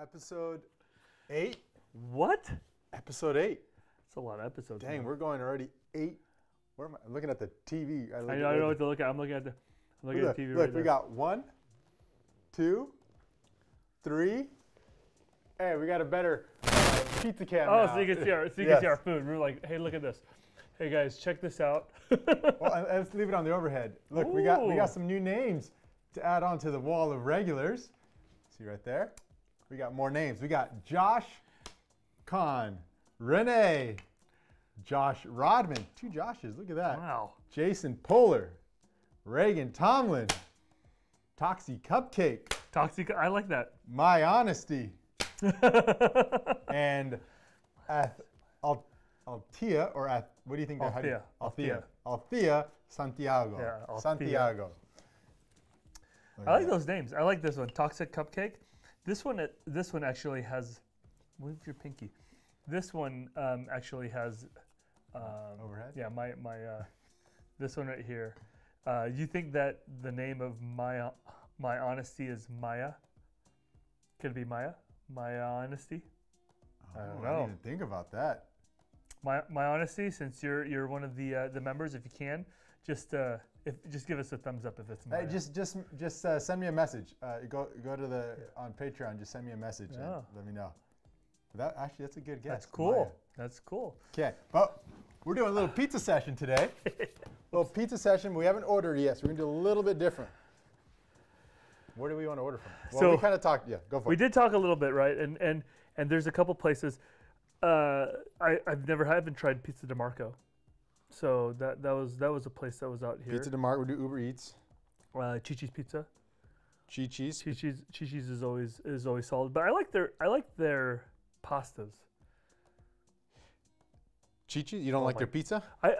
Episode eight. What? Episode eight. It's a lot of episodes. Dang, man. we're going already eight. Where am I? I'm looking at the TV. I, look I don't know what to look at. I'm looking at the. I'm looking Look, at the TV look right we now. got one, two, three. Hey, we got a better uh, pizza cam Oh, now. so you can see our so you Yes. can see our food. We're like, hey, look at this. Hey guys, check this out. Well, let's leave it on the overhead. Look, we got we got some new names to add on to the wall of regulars. See right there? We got more names. We got Josh Conn, Renee, Josh Rodman, two Joshes. Look at that. wow. Jason Polar, Reagan Tomlin, Toxie Cupcake, Toxic. I like that. My Honesty, and Ath- Al- Altia or Ath- what do you think? do you- Althea. Althea. Althea Santiago. Yeah, Althea. Santiago. I like those names. I like this one, Toxic Cupcake. This one, this one actually has. Move your pinky. This one um, actually has. Um, Overhead? Yeah, my my. Uh, this one right here. Uh, you think that the name of my my honesty is Maya? Could it be Maya? My honesty. I don't Oh, I know. didn't think about that. My my honesty. Since you're you're one of the uh, the members, if you can, just uh, if just give us a thumbs up if it's Maya. Hey, just just just uh, send me a message. Uh, go go to the on Patreon. Just send me a message Yeah. and let me know. That actually that's a good guess. That's cool. That's cool. Okay, but we're doing a little pizza session today. little pizza session. We haven't ordered yet, so we're gonna do a little bit different. Where do we want to order from? Well, we kind of talked. Yeah, go for We it. did talk a little bit, right? And and and there's a couple places. Uh, I I've never haven't tried Pizza DeMarco, so that that was that was a place that was out here. Pizza Demart. We do Uber Eats. uh, Chi-Chi's Pizza. Chi Chi's. Chi-Chi's Chi-Chi's is always is always solid, but I like their I like their pastas. Chi Chi's. You don't Oh like my- their pizza? I,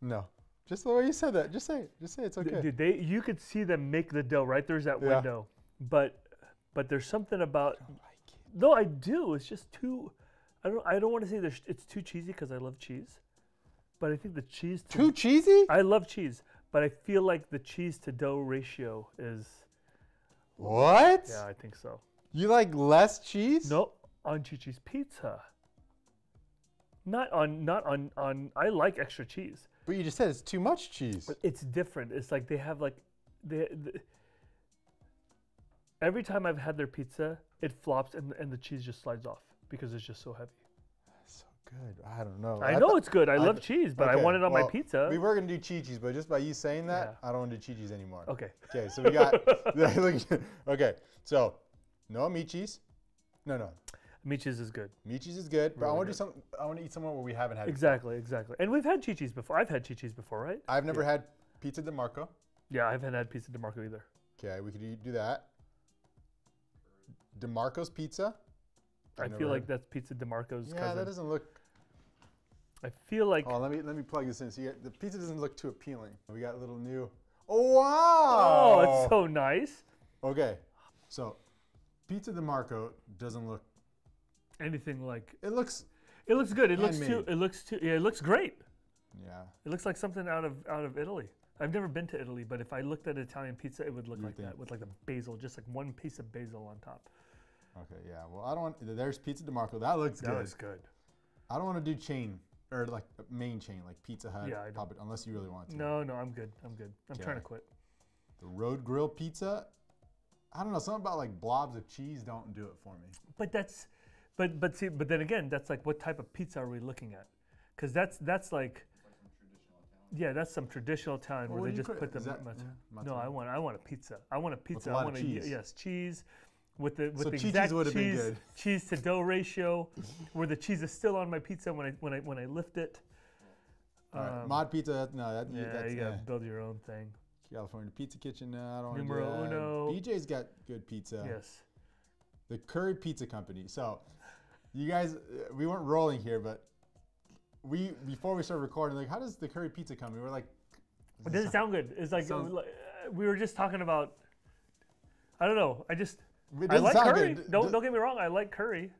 No. Just the way you said that. Just say it. Just say it. it's okay. dude, they you could see them make the dough right there's that Yeah. window, but but there's something about I don't like it. no I do it's just too I don't I don't want to say there's it's too cheesy because I love cheese, but I think the cheese to Too cheesy? I love cheese, but I feel like the cheese to dough ratio is. What? Yeah, I think so. You like less cheese? No, on Chi-Chi's Pizza. Not on, not on, on. I like extra cheese, But you just said it's too much cheese. but it's different. It's like they have like, they. The, every time I've had their pizza, it flops and and the cheese just slides off because it's just so heavy. Good. I don't know. I know thought- it's good. I, I love cheese, but I want it on my pizza. We were gonna do Chi-Chi's, but just by you saying that, Yeah. I don't want to do Chi-Chi's anymore. okay. Okay, so we got. okay, so no meat cheese. No, no. Meat cheese is good. Meat cheese is good, but I want to do some. I want to eat somewhere where we haven't had. Exactly, exactly. And we've had Chi-Chi's before. I've had Chi-Chi's before, right? I've never had pizza de Marco. Yeah, I haven't had pizza DeMarco either. Okay, we could do- do that. DeMarco's Pizza. I I've feel like that's Pizza DeMarco's Yeah, cousin. that doesn't look. I feel like Oh, let me let me plug this in. See, the pizza doesn't look too appealing. We got a little new. Oh wow! oh, it's so nice. Okay, so pizza de Marco doesn't look. Anything like It looks. it looks good. It looks too. It looks too. Yeah, it looks great. Yeah. It looks like something out of out of Italy. I've never been to Italy, but if I looked at Italian pizza, it would look You like think- that with like the basil, just like one piece of basil on top. Okay. Yeah. Well, I don't. want... There's pizza de Marco. That looks That good. was good. I don't want to do chain or like a main chain like Pizza Hut. Yeah, I don't- Papa- unless you really want to. No, no, I'm good. I'm good. I'm trying to quit. The Road Grill Pizza. I don't know. Something about like blobs of cheese don't do it for me. But that's, but but see, but then again, that's like what type of pizza are we looking at? Because that's that's like. Yeah, that's some traditional Italian Well, where they just put the that- yeah, No. I want I want a pizza. I want a pizza. a I want a cheese. yes cheese with the with So the exact cheese good. cheese to dough ratio, where the cheese is still on my pizza when I when I when I lift it. All right. Um, Mod Pizza. No, that, yeah, that's you gotta build your own thing. California Pizza Kitchen. No, I don't to do Numero uno. BJ's got good pizza. Yes. The Curry Pizza Company. So, you guys, we weren't rolling here, but we before we started recording, like, how does the Curry Pizza Company? We're like, It doesn't sound good. It's like, Sounds- we were just talking about. I don't know. I just I like curry. good. Don't don't get me wrong. I like curry.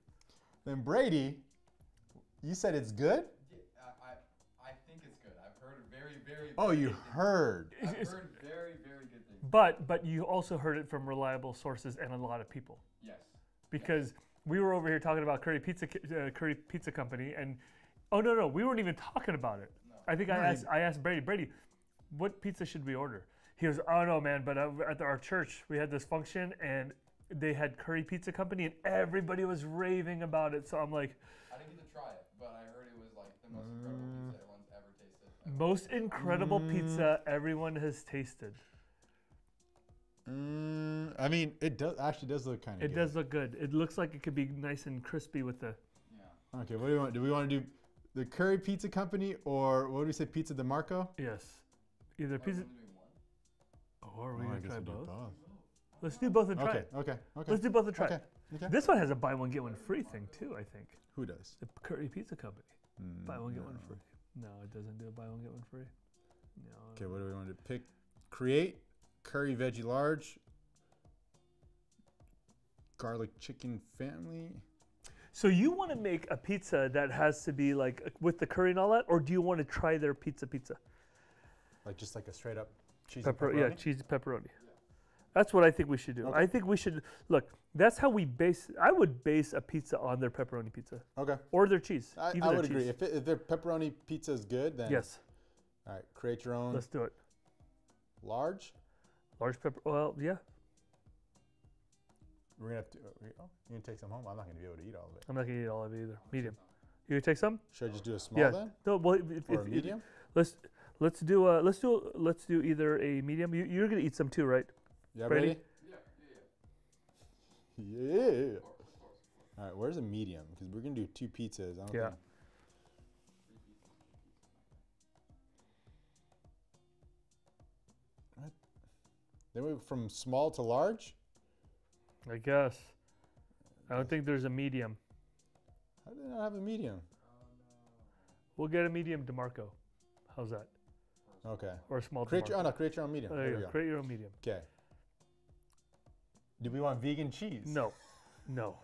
Then Brady, you said it's good. Yeah, I, I, I think it's good. I've heard very, very. Oh, very you good things. heard. I've It's- heard very, very good things. But but you also heard it from reliable sources and a lot of people. Yes. because we were over here talking about Curry Pizza uh, Curry Pizza Company, and oh no no, we weren't even talking about it. I think I asked I asked Brady Brady, what pizza should we order? He goes, oh no man, but uh, at our church we had this function and they had Curry Pizza Company and everybody was raving about it. So I'm like, I didn't get to try it, but I heard it was like the most incredible Mm. pizza everyone's ever tasted. most incredible Mm. pizza everyone has tasted. Mm, I mean, it does actually does look kind of. It does look good. It looks like it could be nice and crispy with the. Yeah. Okay, what do we want? Do we want to do the Curry Pizza Company or what do we say, Pizza DeMarco? Yes. Either Are pizza. only doing? Or are we Oh, gonna guess try we'll both? Let's do both and try Okay, it. okay, okay. Let's do both and try okay. it. Okay. This one has a buy one get one free thing too. I think Who does? the Curry Pizza Company. Mm, buy one get one free. No, it doesn't do a buy one get one free. No. Okay, what do we want to pick? Create curry veggie large, garlic chicken family. So you want to make a pizza that has to be like with the curry and all that, or do you want to try their pizza pizza? Like just like a straight up cheese Pepper, yeah, cheese pepperoni. That's what I think we should do. Okay. I think we should look. That's how we base. I would base a pizza on their pepperoni pizza Okay, or their cheese. I, I would agree. If, it, if their pepperoni pizza is good, then Yes, All right, create your own let's do it. large. Large pepper. Well, yeah. We're gonna have to. we- Oh, you can take some home. I'm not gonna be able to eat all of it. I'm not gonna eat all of it either. Medium. You gonna take some? Should I just do a small yeah. then, No. Well, if, if, or a if- medium? let's let's do uh let's do let's do either a medium. You, you're gonna eat some too, right? Yeah, Brady? ready? Yeah, yeah, yeah. Yeah. All right, where's a medium? Because we're gonna do two pizzas. I don't Yeah. think. Then we went from small to large. I guess. I don't think there's a medium. How did I have a medium? We'll get a medium Demarco. How's that? Okay. Or a small Create your, Demarco. oh uh, no, create your own medium. There There you go. go. Create your own medium. Okay. Do we want vegan cheese? No, no,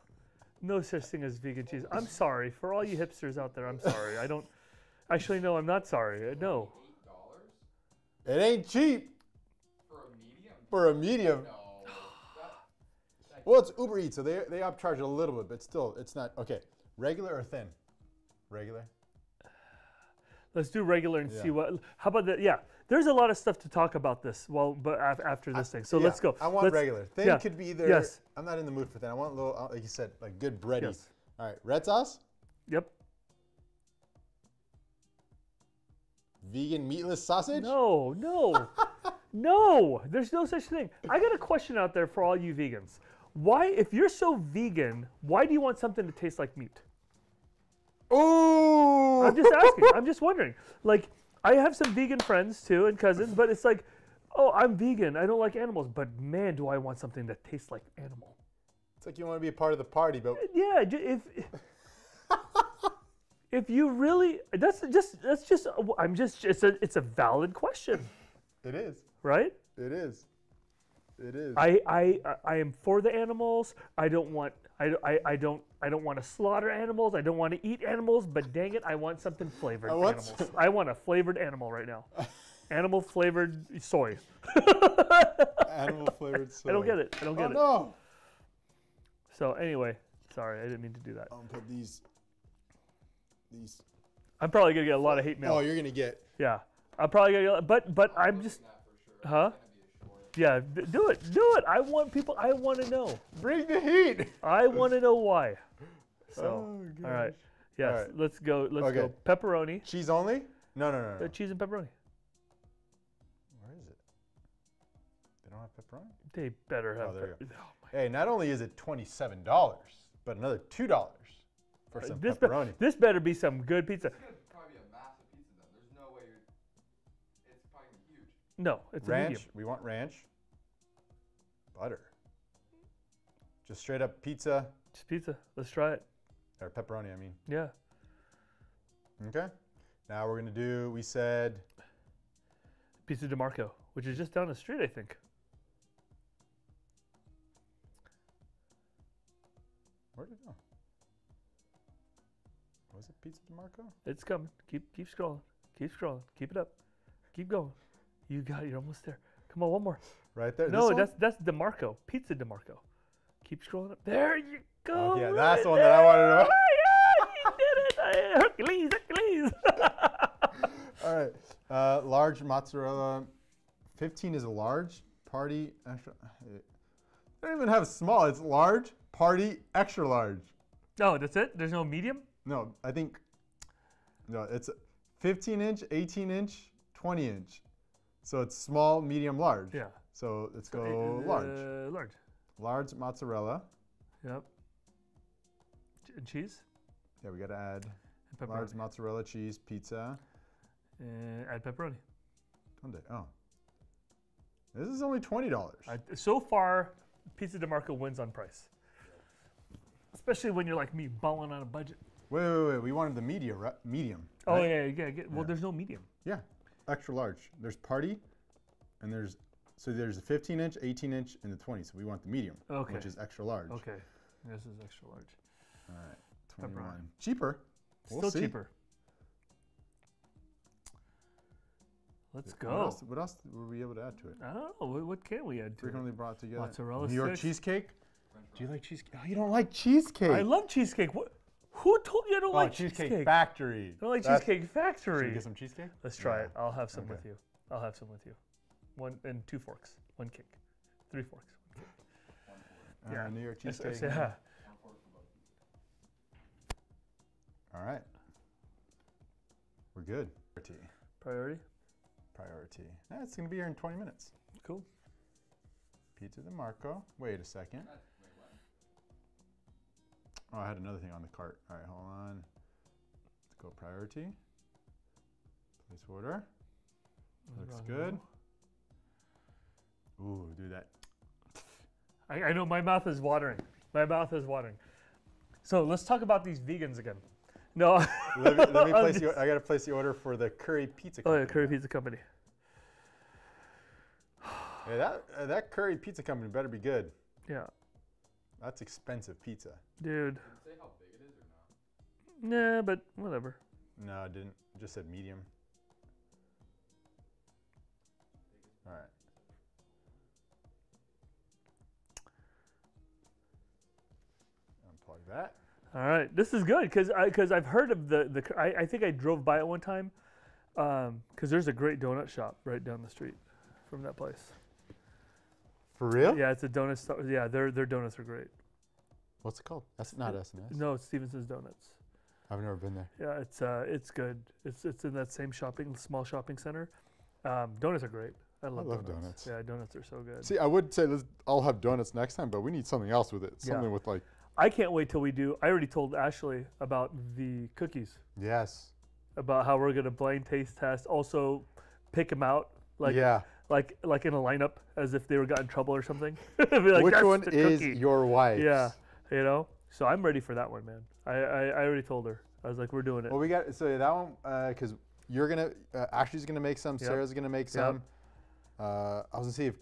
no such thing as vegan cheese. I'm sorry for all you hipsters out there. I'm sorry. I don't. Actually, no, I'm not sorry. Uh, No. It ain't cheap for a medium? for a medium. No. That, Well, it's Uber Eats, so they they upcharge a little bit, but still, it's not okay. Regular or thin? Regular. Let's do regular and see what. How about that? Yeah, there's a lot of stuff to talk about this. Well, but af- after this thing, so Yeah, let's go. I want Let's- regular. Thin yeah, could be either. yes. I'm not in the mood for thin. I want a little, like you said, like good bready. Yes. All right, red sauce, Yep. vegan meatless sausage. No, no, no. There's no such thing. I got a question out there for all you vegans. Why, if you're so vegan, why do you want something to taste like meat? Ooh. I'm just asking. I'm just wondering. Like, I have some vegan friends too and cousins, but it's like, oh, I'm vegan. I don't like animals, but man, do I want something that tastes like animal. It's like you want to be a part of the party, but uh, Yeah, if if you really, that's just that's just. Uh, I'm just. It's a it's a valid question, it is. right? It is. It is. I, I I am for the animals. I don't want I, I, I don't I don't want to slaughter animals. I don't want to eat animals. But dang it, I want something flavored. I want animals. I want a flavored animal right now. Animal flavored soy. Animal flavored soy. I don't get it. I don't Oh get it. no. So anyway, sorry, I didn't mean to do that. I'm gonna put these. These. I'm probably gonna get a lot of hate mail. Oh, you're gonna get. Yeah, I'm probably gonna. Get, but but I'm just. that for sure. Huh? Yeah, do it, do it. I want people. I want to know. Bring the heat. I want to know why. So, Oh, all right. Yes, All right. let's go. Let's go. Pepperoni, Cheese only? No, no, no, no. uh, cheese and pepperoni. Where is it? They don't have pepperoni? They better have. Oh, there you pep- oh Hey, not only is it twenty-seven dollars, but another two dollars for Uh, some this, be- pepperoni. this better be some good pizza. No, it's ranch. We want ranch. Butter. Just straight up pizza Just pizza. Let's try it. or pepperoni. I mean. Yeah. Okay. Now we're gonna do. We said Pizza DeMarco, which is just down the street, I think. where did it go? Was it Pizza DeMarco? It's coming. Keep keep scrolling. Keep scrolling. Keep it up. Keep going. You got. it. You're almost there. Come on, one more. Right there. no, that's that's DeMarco. Pizza DeMarco. Keep scrolling up. There you. Go. yeah, that's the right one that I wanted to know. there. Yeah, you did it. Hercules, Hercules. All right. Uh, large mozzarella. 15 is a large. Party extra. They don't even have small. It's large. Party extra large. oh, that's it. There's no medium. No, I think. No, it's 15 inch, 18 inch, 20 inch. So it's small, medium, large. Yeah. So let's go large. uh, large. Large mozzarella. Yep. And cheese. Yeah, we got to add large mozzarella cheese pizza. And add pepperoni. Day. Oh. This is only $20. I, so far, Pizza DeMarco wins on price. Especially when you're like me, balling on a budget. Wait, wait, wait. We wanted the media, right? medium. Oh right? yeah, yeah. Get, well, Yeah. there's no medium. Yeah, extra large. There's party, and there's so there's a 15 inch, 18 inch, and the 20. So we want the medium, Okay. which is extra large. Okay. This is extra large. All right, Pepperoni. 21. Cheaper. We'll Still see. cheaper. Let's What go. else, what else were we able to add to it? I don't know. What, what can we add to it? Frequently brought together. Mozzarella New York sticks. cheesecake. Do you like cheesecake? Oh, you don't like cheesecake. I love cheesecake. What? Who told you I don't oh, like cheesecake, cheesecake? Factory. I don't like That's- Cheesecake Should Factory. we get some cheesecake? Let's try Yeah. it. I'll have some Okay. with you. I'll have some with you. One and two forks. One cake. Three forks. One cake. Uh, Yeah. New York Yes, cheesecake. yes, yeah. One fork for both. All right. We're good. Priority. Priority. Priority. Yeah, it's gonna be here in 20 minutes. Cool. Pizza de Marco. Wait a second. That's- wait, what? Oh, I had another thing on the cart. All right, hold on. Let's go priority. Place order. Looks good. Ooh, do that. I, I know my mouth is watering. My mouth is watering. So let's talk about these vegans again. No. Let me, let me place just- the, I gotta place the order for the curry pizza. Oh yeah, Company Curry. Pizza Company. Yeah, that uh, that curry pizza company better be good. Yeah, That's expensive pizza. Dude. Did it say how big it is or not? Nah, but whatever. No, it didn't. It just said medium. All right. Unplug that. All right, this is good because because I've heard of the the. I, I think I drove by it one time, um, because there's a great donut shop right down the street from that place. For real? Yeah, it's a donut. Sto- yeah, their their donuts are great. What's it called? That's not SNS. No, it's Stevenson's Donuts. I've never been there. Yeah, it's uh it's good. It's it's in that same shopping small shopping center. Um, donuts are great. I love, I love donuts. donuts. Yeah, donuts are so good. See, I would say let's all have donuts next time, but we need something else with it. Yeah. Something with like I can't wait till we do. I already told Ashley about the cookies, yes, about how we're gonna blind taste test. Also, pick them out like yeah. like like in a lineup as if they were got in trouble or something. Like, Which one is cookie." your wife? Yeah, you know. So I'm ready for that one, man. I I, I already told her. I was like, we're doing it. Well, we got so that one because you're gonna uh, Ashley's gonna make some, Yep. Sarah's gonna make Yep. some. Uh, I was gonna see if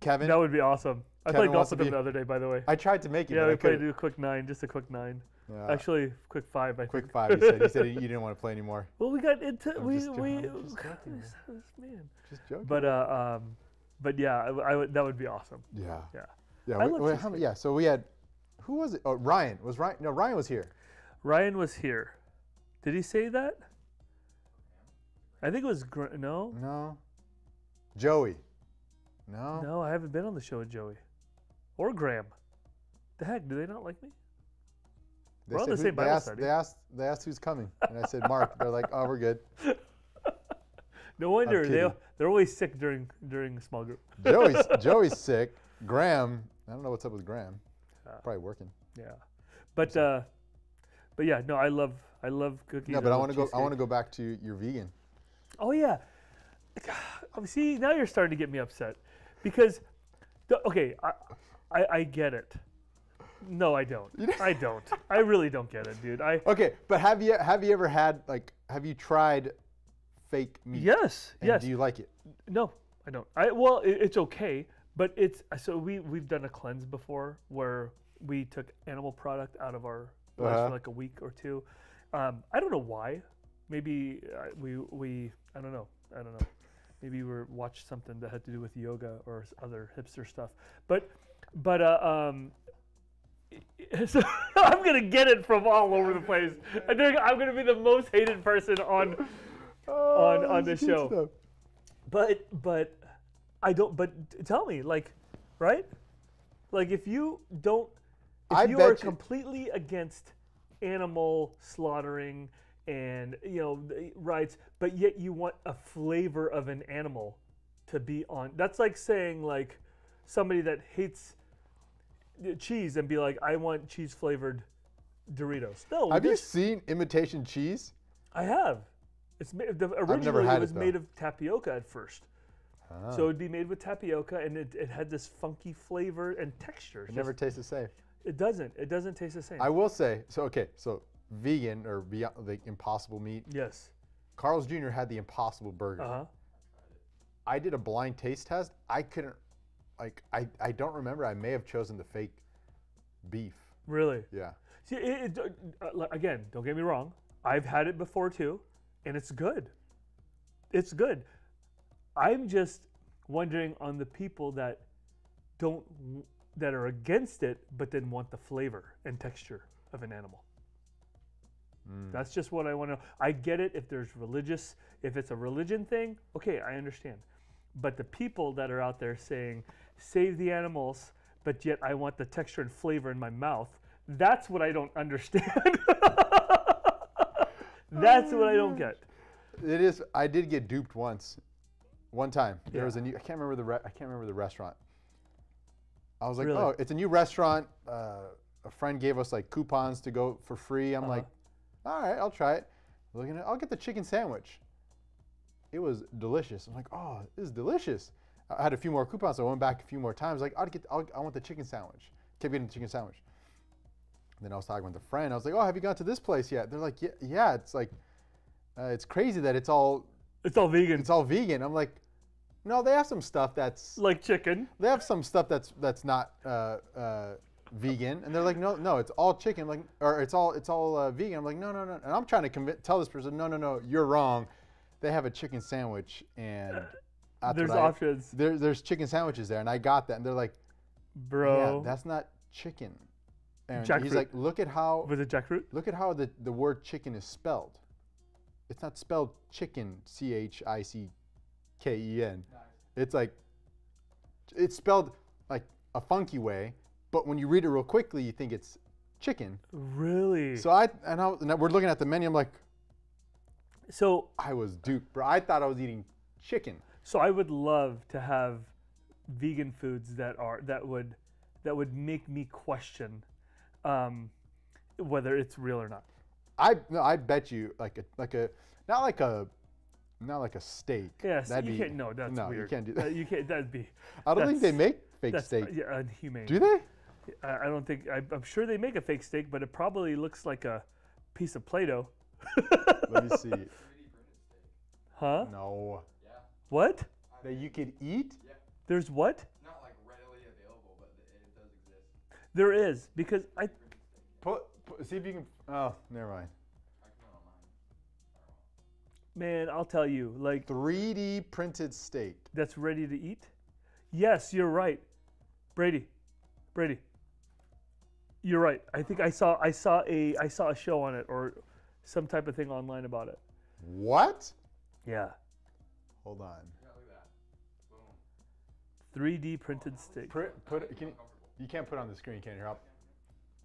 Kevin. that would be awesome. I played golf with him the other day, by the way. I tried to make it. yeah, we played a quick nine, just a quick nine. Yeah. Actually, quick five. I think. quick think. five. You said you said you didn't want to play anymore. Well, we got into I'm we just we I'm just joking, man. Just joking. But uh um, but yeah, I, would that would be awesome. yeah. Yeah. Yeah. We- wait, how many- yeah. So we had who was it? Oh, Ryan was Ryan. No, Ryan was here. Ryan was here. Did he say that? I think it was Gr- no, No. Joey. No. no. I haven't been on the show with Joey or Graham. The heck, do they not like me? They We're on the who- same they Bible asked, study. They asked. They asked who's coming, and I said Mark. They're like, oh, we're good. No wonder they they're always sick during during small group. Joey's Joey's sick. Graham. I don't know what's up with Graham. Probably working. Yeah, but uh, but yeah, no, I love I love cookies. No, but I want to go. I want to go back to your vegan. Oh yeah. Oh, See, now you're starting to get me upset because, the, okay, I, I I get it. No, I don't. I don't. I really don't get it, dude. I Okay, but have you have you ever had like have you tried fake meat? yes, And yes. Do you like it? No, I don't. I well, it, it's okay, but it's so we we've done a cleanse before where we took animal product out of our lives Uh-huh. for like a week or two. Um, I don't know why. Maybe uh, we we I don't know. I don't know. Maybe we were watched something that had to do with yoga or s- other hipster stuff. But but uh, um, so I'm gonna get it from all over the place. I think I'm gonna be the most hated person on on on the show. But but I don't. But tell me, like, right? Like, if you don't, if I you are you- completely against animal slaughtering and you know rights, but yet you want a flavor of an animal to be on. That's like saying like somebody that hates uh, cheese and be like, I want cheese flavored Doritos. No, Have you seen imitation cheese? I have. It's made. The, originally, had it it, was though. made of tapioca at first. So it'd be made with tapioca, and it, it had this funky flavor and texture. It never tastes the same. it doesn't. It doesn't taste the same. I will say, so okay, so vegan or beyond like impossible meat. yes. Carl's Jr. had the impossible burger. Uh huh. I did a blind taste test. I couldn't, like, I, I don't remember. I may have chosen the fake beef. Really. Yeah. See, it, it, uh, uh, again, don't get me wrong. I've had it before too, and it's good. It's good. I'm just wondering on the people that don't that are against it, but then want the flavor and texture of an animal. Hmm. That's just what I want to. I get it if there's religious, if it's a religion thing. Okay, I understand. But the people that are out there saying save the animals, but yet I want the texture and flavor in my mouth. That's what I don't understand. That's what I don't oh get. It is. I did get duped once. One time there Yeah. was a new. I can't remember the. Re, I can't remember the restaurant. I was like, Really? oh, it's a new restaurant. Uh, a friend gave us like coupons to go for free. I'm Uh-huh. like, all right, I'll try it. Looking at, I'll get the chicken sandwich. It was delicious. I'm like, oh, this is delicious. I had a few more coupons, so I went back a few more times. Like, I'll get, I'll, I want the chicken sandwich. Kept getting the chicken sandwich. then I was talking with a friend. I was like, oh, have you gone to this place yet? They're like, yeah, yeah. It's like, uh, it's crazy that it's all, It's all vegan, it's all vegan. I'm like, no, they have some stuff that's like chicken. they have some stuff that's that's not uh, uh, vegan, and they're like, no, no, it's all chicken, like, or it's all it's all uh, vegan. I'm like, no, no, no, and I'm trying to convince, tell this person, no, no, no, you're wrong. They have a chicken sandwich, and There's I- options, There, there's chicken sandwiches there, and I got that, and they're like, bro. yeah, that's not chicken. And Jackfruit. he's like, look at how Was it jackfruit? look at how the, the word chicken is spelled. It's not spelled chicken, C H I C K E N. It's like, it's spelled like a funky way, but when you read it real quickly, you think it's chicken. Really? So I, and, I, and we're looking at the menu, I'm like, so I was duped, bro. I thought I was eating chicken. So I would love to have vegan foods that are that would that would make me question um, whether it's real or not. I, no, I bet you like a, like a, not like a, not like a steak. Yes, That'd you be- can't. No, that's no, weird. you can't do Uh, that. you can't. That'd be. I don't think they make fake That's steak. yeah, unhumane. Do they? I, I don't think. I, I'm sure they make a fake steak, but it probably looks like a piece of Play-Doh. Let me see. 3D printed steak. Huh? No. Yeah. What? That you could eat? Yeah. There's what? Not like readily available, but it, it does exist. There is because I. Put, put, see if you can. Oh, never mind. Man, I'll tell you, like 3D printed steak. that's ready to eat? Yes, you're right. Brady. Brady. You're right. I think I saw I saw a I saw a show on it or some type of thing online about it. What? Yeah. Hold on. Yeah, look at that. Boom. 3D printed steak. Put, put it, can you, you can't put it on the screen, can you? Help.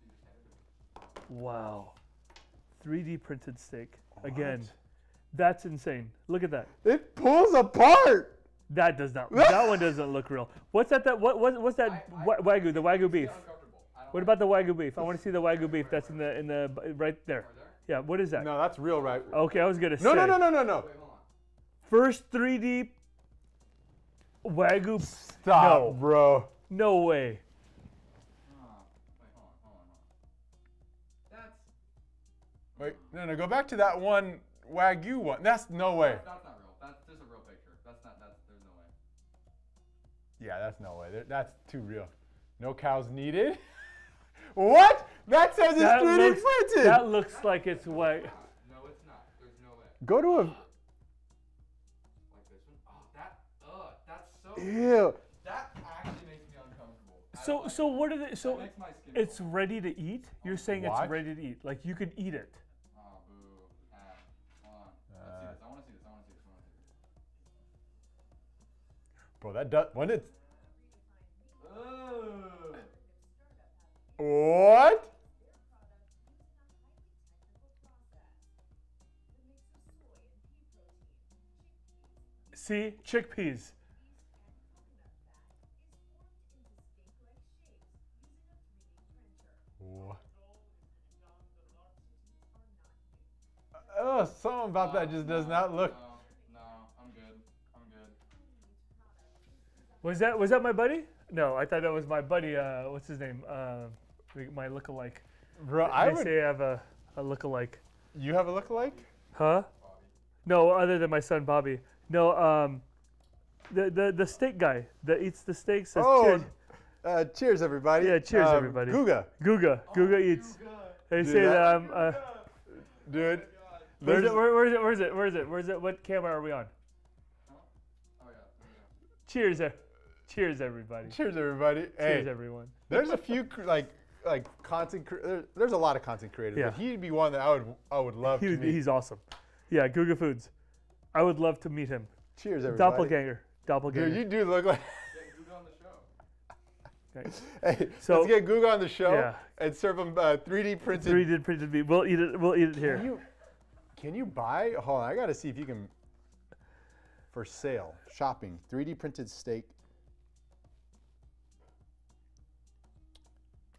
You just hand it to me. Wow. 3D printed steak. Again, What? That's insane. Look at that. It pulls apart. That does not. that one doesn't look real. What's that? That what? what what's that? I- I- wagyu. The wagyu beef. It's uncomfortable. I don't What about the wagyu beef? I want to see the wagyu beef. That's in the in the right there. it. Over there? Yeah. What is that? No, that's real, right? Okay, I was gonna No, say. no, no, no, no, no. Wait, hold on. First 3D wagyu. Stop, No. bro. No way. Wait, no, no, go back to that one Wagyu one. That's no way. that's not real. That's just a real picture. That's not. That's there's no way. Yeah, that's no way. That's too real. No cows needed. what? That says it's That 3D looks, printed. that looks like it's wag. No, it's not. There's no way. Go to a. Like this one. Oh, that. Ugh. That's so. a. Ew. That actually makes me uncomfortable. I So so what are they? So that makes my skin. it's ready to eat. You're saying What? it's ready to eat. Like you could eat it. Bro, that does when it's Ooh. what? See, chickpeas. Wha- Oh, uh, uh, something about that just does not look. Was that was that my buddy? No, I thought that was my buddy. Uh, what's his name? Uh, my lookalike. Bro, I they would. say I have a, a lookalike. You have a lookalike? Huh? No, other than my son Bobby. No, um, the the the steak guy that eats the steaks. says, Oh, "Cheers." uh, cheers, everybody. Yeah, cheers, Um, everybody. Guga, Guga, Guga eats. They Dude, say that- that I'm. Uh, dude. where's it, where, where is it? Where is it? Where is it? Where's it? What camera are we on? Oh, yeah. there. Cheers, e- cheers, everybody. cheers, everybody. Cheers, Hey, everyone. there's a few like like content. Cre- there, there's a lot of content creators, Yeah. but he'd be one that I would I would love He, to meet. he's awesome. Yeah, Guga Foods. I would love to meet him. cheers, everybody. Doppelganger. Doppelganger. Dude, you do look like. Get Guga on the show. Thanks. hey, So- let's get Guga on the show Yeah. and serve him uh, 3D printed. 3D printed meat. We'll eat it. We'll eat it here. Can you, can you buy? Hold on, I gotta see if you can. For sale, shopping, 3D printed steak.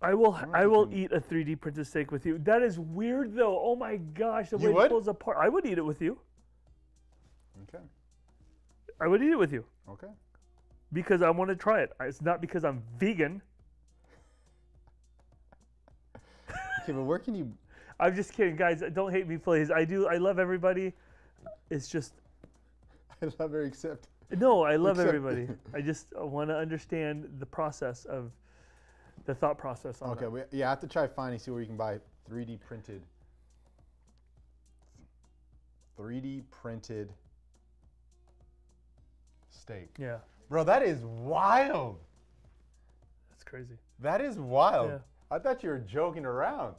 I will. I will mm. eat a 3D printed steak with you. That is weird, though. Oh my gosh, the You way would? it pulls apart. I would eat it with you. Okay. I would eat it with you Okay. because I want to try it. It's not because I'm vegan. Okay, but where can you? I'm just kidding, guys. Don't hate me, please. I do. I love everybody. It's just I love her accept. no. I love Except- everybody. I just want to understand the process of the thought process on Okay, that. we, yeah, I have to try finding see where you can buy 3D printed. 3D printed steak. Yeah, Bro, that is wild. that's crazy. That is wild. Yeah. I thought you were joking around.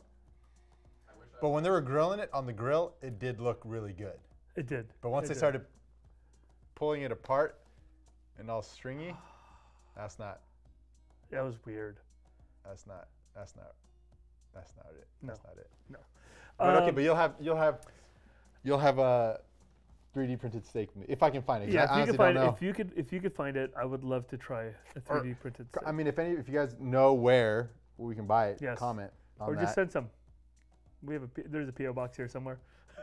I wish I But when they were grilling it on the grill, it did look really good. It did. But once It they did. started pulling it apart and all stringy, that's not that was weird. That's not that's not that's not it. No. That's not it. No. But okay, Um, but you'll have you'll have you'll have a 3D printed steak if I can find it. Yeah, I if you could find it, if you could, if you could find it, I would love to try a 3D printed steak. I mean, if any if you guys know where we can buy it, Yes. comment on or that. just send some. We have a P- there's a PO box here somewhere.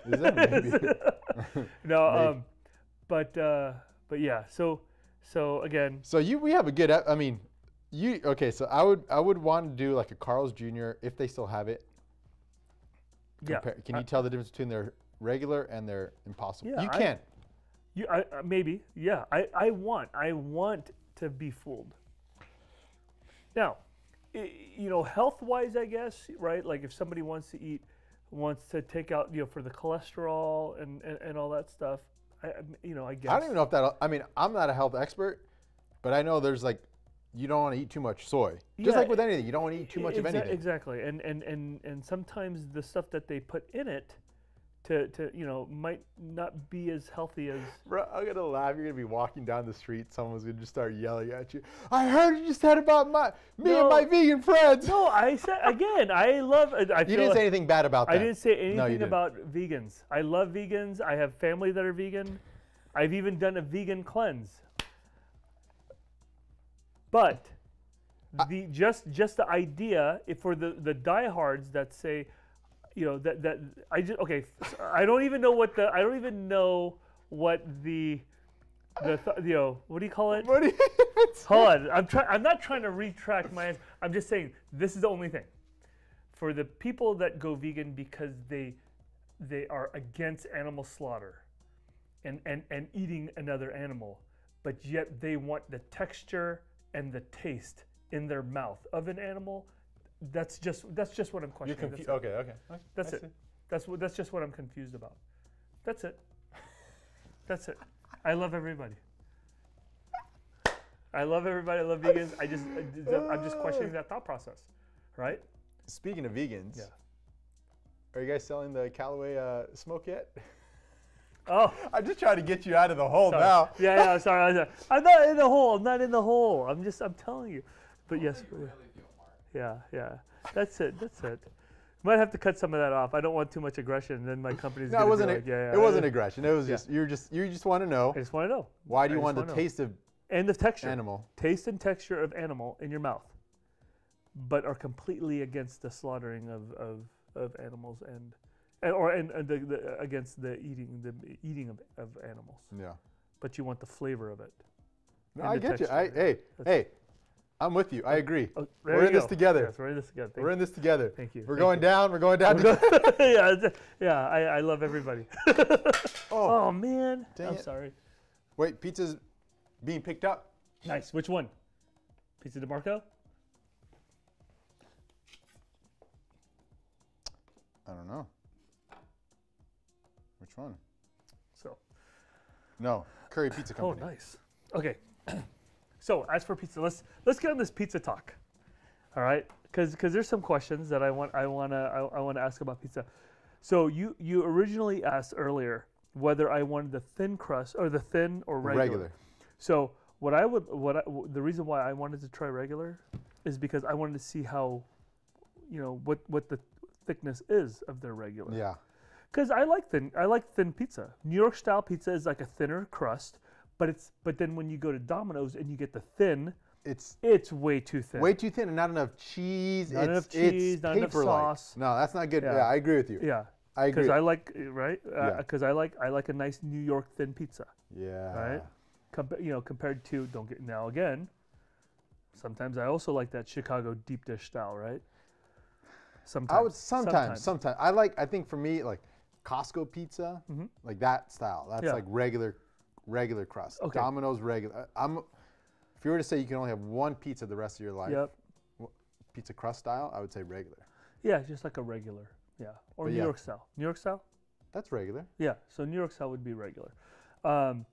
Is? Maybe. no, Maybe. um, but uh, but yeah. So so again, So you we have a good. I mean, you okay? So I would I would want to do like a Carl's Jr. if they still have it. yeah. Can I- you tell the difference between their regular and their impossible? Yeah, you I- can. You, I, uh, maybe, yeah. I, I want, I want to be fooled. Now, i- you know, health-wise, I guess, right? Like if somebody wants to eat, wants to take out, you know, for the cholesterol and, and, and all that stuff, I, I- you know, I guess. I don't even know if that. I mean, I'm not a health expert, but I know there's like, you don't want to eat too much soy. Just Yeah, like with anything, you don't want to eat too much of anything. Exactly, and and and and sometimes the stuff that they put in it, to to you know, might not be as healthy as. Bro, I'm gonna laugh. You're gonna be walking down the street. Someone's gonna just start yelling at you. I heard you said about my me No. and my vegan friends. No, I said again. I love. I you feel didn't like- say anything bad about that. I didn't say No, anything didn't. about vegans. I love vegans. I have family that are vegan. I've even done a vegan cleanse. But the just just the idea if for the the diehards that say, you know that that I just okay, I don't even know what the I don't even know what the the th- you know what do you call it? What do you? Hold on. I'm trying. I'm not trying to retract my answer. I'm just saying this is the only thing. For the people that go vegan because they they are against animal slaughter and, and, and eating another animal, but yet they want the texture and the taste in their mouth of an animal. That's just that's just what I'm You're questioning. confused. That's. Okay, okay. okay. That's I it. see. That's what that's just what I'm confused about. That's it. That's it. I love everybody. I love everybody. I love vegans. I just, I just- I'm just questioning that thought process, right? Speaking of vegans, Yeah. are you guys selling the Callaway uh, smoke yet? Oh, I'm just trying to get you out of the hole sorry. now. Yeah, yeah. Sorry, I'm, sorry. I'm not in the hole. I'm not in the hole. I'm just, I'm telling you. But yes, You really yeah, yeah. That's it. That's it. Might have to cut some of that off. I don't want too much aggression. Then my company's No, it gonna wasn't. Be like, yeah, yeah. it wasn't aggression. It was Yeah. just you. Just you just want to know I just want to know. why do you want the know. taste of And the texture. animal? taste and texture of animal in your mouth, but are completely against the slaughtering of, of, of animals and, and or and, and the, the, against the eating the eating of, of animals. Yeah. But you want the flavor of it. No, I get you. I, hey, That's- hey, I'm with you. I agree. Oh, We're in you this together. Yes, we're in this together. Thank We're in this together. Thank you. We're Thank going you. down. We're going down. yeah, yeah. I, I love everybody. oh, oh man, dang I'm it. sorry. wait, pizza's being picked up. Nice. Which one? Pizza DeMarco? I don't know. One? So. No, Curry Pizza Oh, Company. nice. Okay. so as for pizza, let's let's get on this pizza talk. All right, because because there's some questions that I want I wanna I, I wanna ask about pizza. So you you originally asked earlier whether I wanted the thin crust or the thin or regular. Regular. So what I would what I, w- the reason why I wanted to try regular is because I wanted to see how, you know, what what the thickness is of their regular. Yeah. Because I like thin, I like thin pizza. New York style pizza is like a thinner crust, but it's but then when you go to Domino's and you get the thin, It's it's way too thin. way too thin and not enough cheese. Not it's, enough it's cheese, not enough sauce. No, that's not good. Yeah. Yeah, I agree with you. yeah, I agree. because I like uh, right Yeah. because I like I like a nice New York thin pizza. yeah. Right. Compa- you know, compared to don't get now again. Sometimes I also like that Chicago deep dish style, right? Sometimes. I would sometimes, sometimes. I like. I think for me, like Costco pizza, Mhm. like that style. That's Yeah. like regular, regular crust. Okay. Domino's regular. I'm. If you were to say you can only have one pizza the rest of your life, Yep. pizza crust style, I would say regular. Yeah, just like a regular. Yeah. Or But New yeah. York style. New York style. That's regular. Yeah, so New York style would be regular. Um,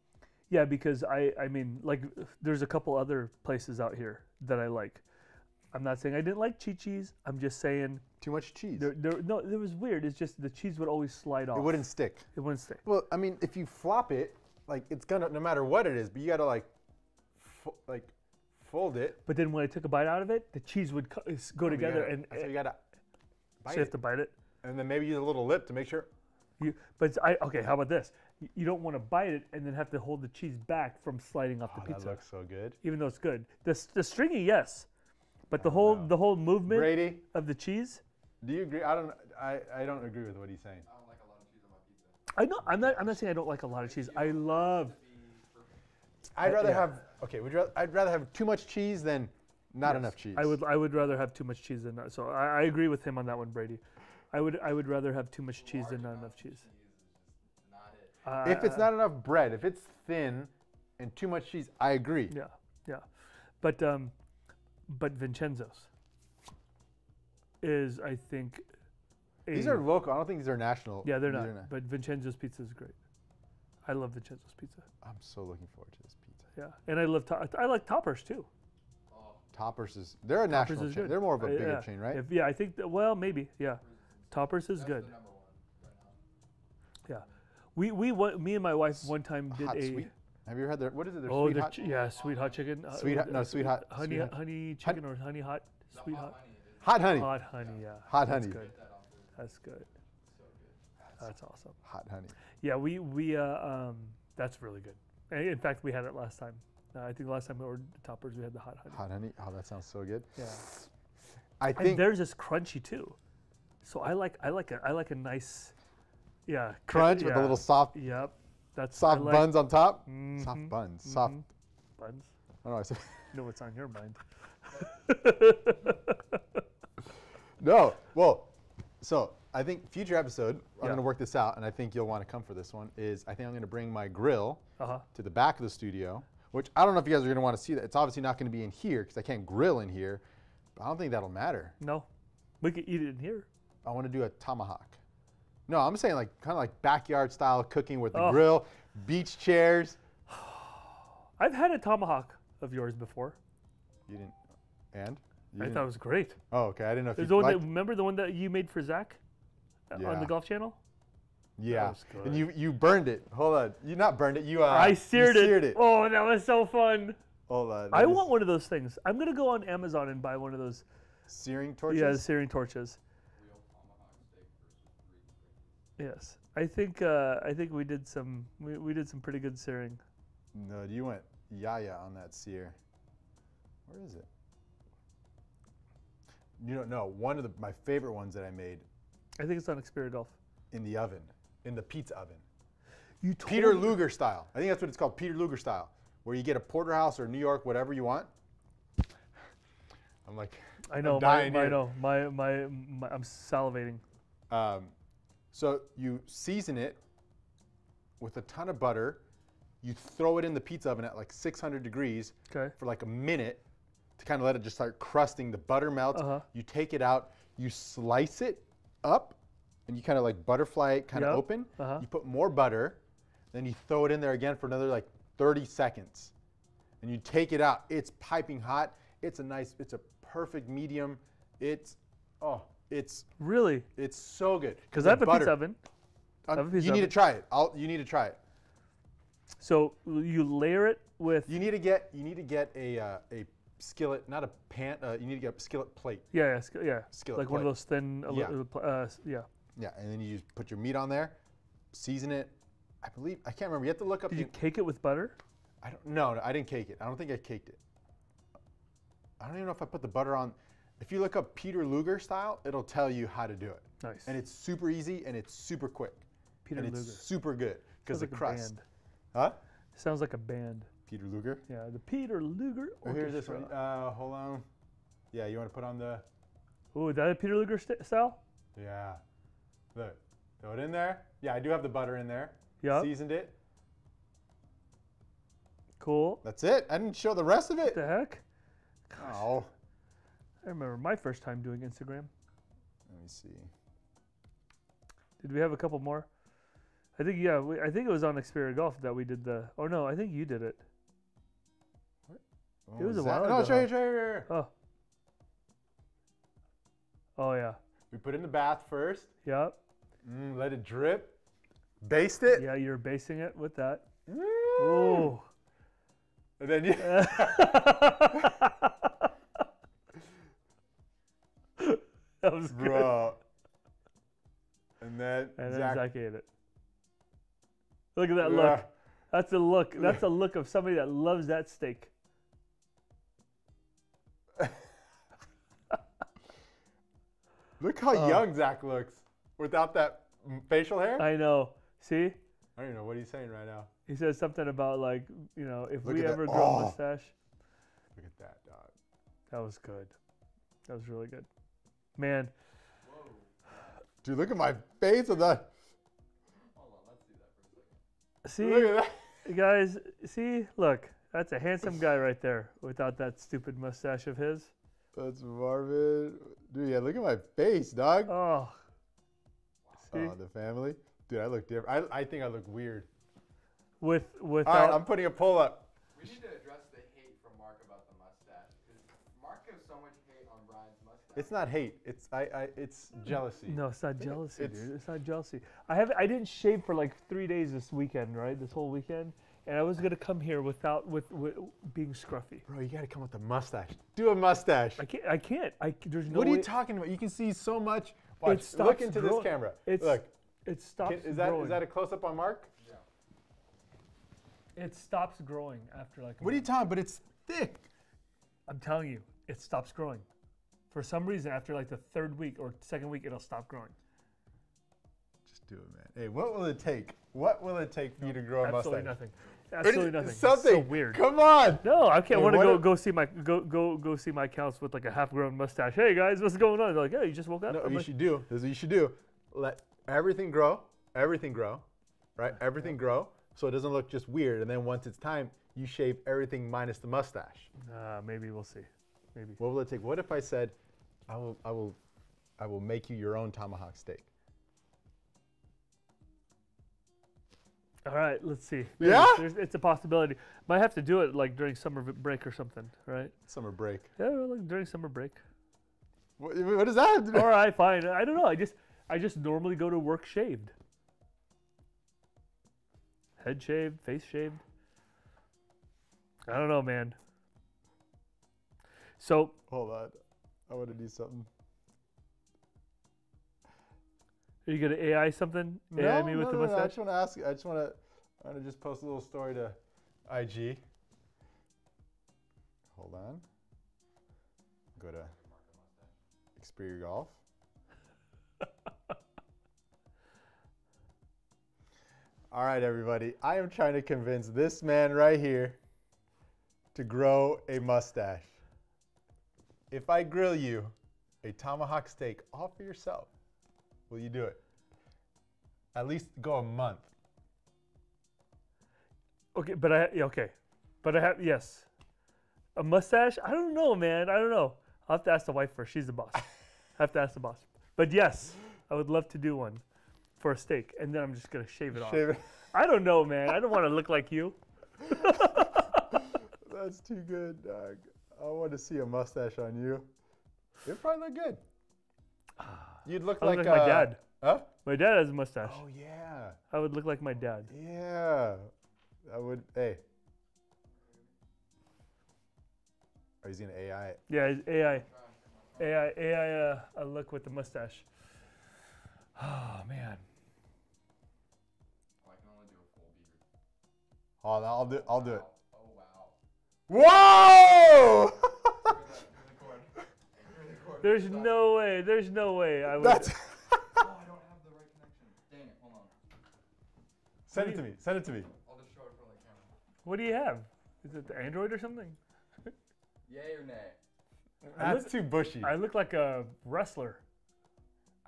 yeah, because I, I mean, like, there's a couple other places out here that I like. I'm not saying I didn't like Chi Chi's. I'm just saying Too much cheese. there, there, no, it was weird. It's just the cheese would always slide off. it wouldn't stick. It wouldn't stick. Well, I mean, if you flop it, like it's gonna no matter what it is, but you gotta like, like, fold it. But then when I took a bite out of it, the cheese would go oh, You together, gotta- and so you gotta so bite you have to bite it. and then maybe use a little lip to make sure. You, but I okay. How about this? You don't want to bite it and then have to hold the cheese back from sliding off oh, the Oh, that pizza, looks so good. even though it's good. The the stringy, yes, but the whole know. the whole movement Brady, of the cheese. do you agree? I don't. I, I don't agree with what he's saying. I don't like a lot of cheese on my pizza. I know. I'm not. I'm not saying I don't like a lot of cheese. I love. To be perfect. I'd rather yeah. have okay. Would you? Rather, I'd rather have too much cheese than not yes, enough cheese. I would. I would rather have too much cheese than not. So I, I agree with him on that one, Brady. I would. I would rather have too much cheese than not enough cheese. Cheese not it. Uh, If it's not enough bread, if it's thin and too much cheese, I agree. Yeah. Yeah. But um, but Vincenzo's is I think. A, These are local. I don't think these are national. Yeah, they're These not. are But Vincenzo's pizza is great. I love Vincenzo's pizza. I'm so looking forward to this pizza. Yeah, and I love. To- I like toppers too. Oh, Toppers is they're a Toppers national chain. good. They're more of a Uh, bigger yeah. chain, right? If, yeah, I think. That, well, maybe. Yeah, toppers is that's good. the number one right now. We we wa- me and my wife one time did hot a. sweet. Have you ever had their what is it? Their Oh, sweet hot. yeah, sweet hot chicken. uh, Sweet hot- uh, no, sweet hot- Honey, sweet honey chicken or honey hot, No, sweet hot hot, honey hot honey. hot honey. Yeah, Hot that's honey. good. get that off there. That's good. So good. That's awesome. Hot honey. Yeah, we we uh, um, that's really good. In fact, we had it last time. Uh, I think the last time we ordered the toppers, we had the hot honey. Hot honey. Oh, that sounds so good. Yeah, I think and think theirs is crunchy too. So I like I like a I like a nice, yeah, cr- crunch with a little soft, Yep, that's soft like- buns on top. Mhm, Soft buns. Soft. mhm. buns. I don't know. I said know what's on your mind. no. Well, so I think future episode. I'm gonna work this out, and I think you'll want to come for this one. Is I think I'm gonna bring my grill Uh huh. to the back of the studio, which I don't know if you guys are gonna want to see that. It's obviously not gonna be in here because I can't grill in here. But I don't think that'll matter. No, we could eat it in here. I want to do a tomahawk. No, I'm saying like kind of like backyard style cooking with the Oh. grill, beach chairs. I've had a tomahawk of yours before. You didn't. And? You I didn't- thought it was great. oh, okay. I didn't know if you the one that, remember the one that you made for Zach uh, on the Golf Channel? Yeah. And you you burned it. Hold on. You not burned it. You uh. I you seared, seared it. Oh, that was so fun. Hold on. I want one of those things. I'm gonna go on Amazon and buy one of those. searing torches. Yeah, the searing torches. Real tomahawk steak versus three. Yes, I think uh, I think we did some we, we did some pretty good searing. No, you went yaya on that sear. Where is it? You don't know. One of the, my favorite ones that I made I think it's on Xperia Golf. in the oven, in the pizza oven. You told Peter me- Luger style. I think that's what it's called, Peter Luger style, where you get a porterhouse or New York, whatever you want. I'm like, I I'm know. My, my, I know. My, my my I'm salivating. Um, so you season it with a ton of butter. You throw it in the pizza oven at like 600 degrees Okay. for like a minute to kind of let it just start crusting. The butter melts. Uh-huh. You take it out. You slice it up, and you kind of like butterfly it kind of open. Uh-huh. You put more butter, then you throw it in there again for another like 30 seconds, and you take it out. It's piping hot. It's a nice. It's a perfect medium. It's oh, it's Really? it's so good. Because I have a butter- pizza oven. um, have a pizza you need to try it. I'll, you need to try it. So you layer it with You need to get you need to get a uh, a skillet, not a pan. Uh, you need to get a skillet plate. yeah yeah sk- yeah Skillet like one of those thin Yeah. uh, uh, yeah. Yeah, and then you just put your meat on there, season it. I believe I can't remember. You have to look up. Did the, you cake it with butter? I don't. No, no, I didn't cake it. I don't think I caked it. I don't even know if I put the butter on. If you look up Peter Luger style, it'll tell you how to do it, Nice. and it's super easy and it's super quick, Peter and Luger. it's super good because Sounds the like a crust. band. Huh? Sounds like a band. Peter Luger. Yeah, the Peter Luger. Oh, here's this one. Uh, hold on. Yeah, you want to put on the. Ooh, is that a Peter Luger st- style? Yeah. Look, throw it in there. Yeah, I do have the butter in there. Yep. Seasoned it. Cool. That's it. I didn't show the rest of it. What the heck? Oh. I remember my first time doing Instagram. Let me see. Did we have a couple more? I think yeah. We, I think it was on Xperia Golf that we did the. Oh no, I think you did it. What It was a while No, ago, show huh? you, show you. Oh. Oh yeah. We put it in the bath first. Yep. Mm, let it drip. Baste it. Yeah, you're basting it with that. Mm. Ooh. And then you. that was good. Bro. And then, And then Zach. Zach ate it. Look at that look. That's a look. That's a look of somebody that loves that steak. Look how Oh. young Zach looks without that facial hair. I, know. See, I don't even know what he's saying right now. he says something about like you know if Look we at that. ever grow a Oh. mustache. Look at that, dog. That was good. That was really good. Man, Whoa. Dude, look at my face of that. Hold on, let's see that for a second. see, Look at that. guys, see, look, that's a handsome guy right there without that stupid mustache of his. That's Marvin. Dude, yeah, look at my face, dog. Oh, oh see, Oh, the family. Dude, I look different. I, I think I look weird. with All without. right, I'm putting a pull up. We need to address the hate from Mark about the mustache because Mark gives so much hate on Brian's mustache. It's not hate. It's I. I it's jealousy. No, it's not jealousy, It's- dude. It's not jealousy. I have I didn't shave for like three days this weekend, right? This whole weekend, and I was gonna come here without with, with being scruffy. Bro, you gotta come with a mustache. Do a mustache. I can't. I can't. I there's no what are way. you talking about? You can see so much. Watch. Look stops into grow- this camera. it's- Look. it stops Can, is that growing. is that a close up on Mark? Yeah. it stops growing after like. a What are you talking? But it's thick. I'm telling you, it stops growing. For some reason, after like the third week or second week, it'll stop growing. Just do it, man. Hey, what will it take? What will it take for you to grow a Absolutely mustache? nothing. Absolutely nothing. It's Something. so weird. Come on. No, I can't Hey, want to go go see my go go go see my accounts with like a half grown mustache. Hey guys, what's going on? They're like, yeah, you just woke up. No, I'm you like, should do. This is what you should do. Let everything grow. Everything grow. Right? Everything grow. So it doesn't look just weird. And then once it's time, you shave everything minus the mustache. Uh, maybe we'll see. Maybe. What will it take? What if I said, I will, I will, I will make you your own tomahawk steak? All right, let's see. Maybe. Yeah? There's, it's a possibility. Might have to do it like during summer break or something, right? Summer break. Yeah, like during summer break. What, what is that? All right, fine. I don't know. I just I just normally go to work shaved. Head shaved, face shaved. I don't know, man. So Hold on. I want to do something. are you gonna AI something? AI me with the no, no, I mustache? just want to ask. I just want to. I want to just post a little story to IG. Hold on. Go to Xperia Golf. All right, everybody. I am trying to convince this man right here to grow a mustache. If I grill you a tomahawk steak all for yourself, will you do it? At least go a month. Okay, but I yeah, okay, but I have yes, a mustache. I don't know, man. I don't know. I'll have to ask the wife first. She's the boss. I have to ask the boss. But yes, I would love to do one for a steak, and then I'm just gonna shave it off. Shave it. I don't know, man. I don't want to look like you. That's too good, dog. I want to see a mustache on you. It'd probably look good. You'd look like, look like my uh, dad. Huh? My dad has a mustache. Oh yeah, I would look like my dad. yeah. I would. Hey. Are you gonna AI it. Yeah, AI, AI, AI. Uh, a look with the mustache. Oh man. Oh, I can only do a full beard. Hold I'll do. I'll do it. Cord. There's Stop. no way. There's no way. I would. That's. Oh, I don't have the right connection. Dang it. Hold on. Send it to me. Send it to me. I'll just show it for the camera. What do you have? Is it the Android or something? Yay or nay? I That's look- too bushy. I look like a wrestler.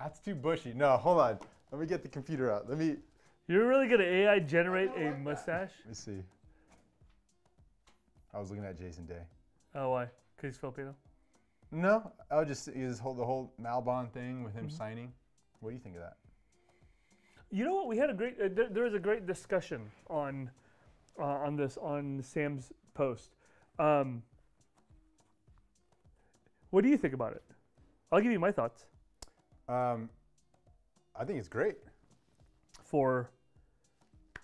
That's too bushy. No, hold on. Let me get the computer out. Let me. You're really gonna AI generate a like that. mustache? Let me see. I was looking at Jason Day. Oh, why? Cause he's Filipino. No, I would just his whole the whole Malbon thing with him signing. What do you think of that? You know what? We had a great. Uh, there, there was a great discussion on uh, on this on Sam's post. Um, what do you think about it? I'll give you my thoughts. Um, I think it's great. For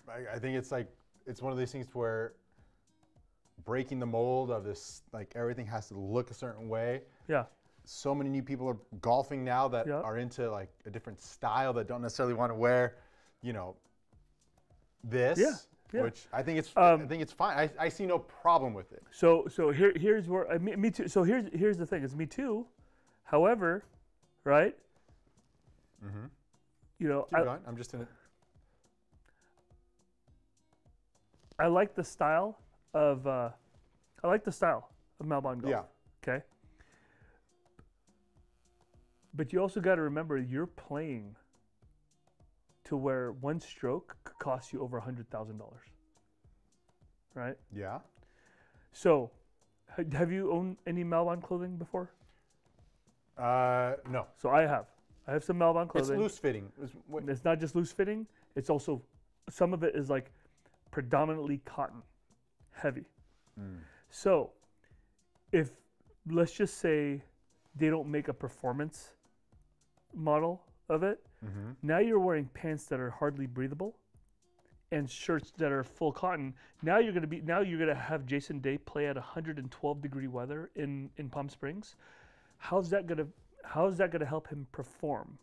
I, I think it's like it's one of these things where breaking the mold of this like everything has to look a certain way. yeah, So many new people are golfing now that Yeah. are into like a different style that don't necessarily want to wear, you know, this. yeah. Which I think it's I Um, think it's fine. I, I see no problem with it. So so here here's where uh, me, me too. So here's here's the thing. It's me too. However, right? Mm-hmm. You know, Keep I. I'm just in it. I like the style of uh, I like the style of Malbon golf. Yeah. Okay. But you also got to remember you're playing to where one stroke could cost you over a hundred thousand dollars. Right. Yeah. So, have you owned any Malbon clothing before? Uh, no. So I have. I have some Malbon clothing. It's loose fitting. It's, It's not just loose fitting. It's also some of it is like predominantly cotton, heavy. Mm. So, if let's just say they don't make a performance model of it, mm-hmm. now you're wearing pants that are hardly breathable and shirts that are full cotton. Now you're going to be now you're going to have Jason Day play at 112 degree weather in in Palm Springs. How's that going to how's that going to help him perform?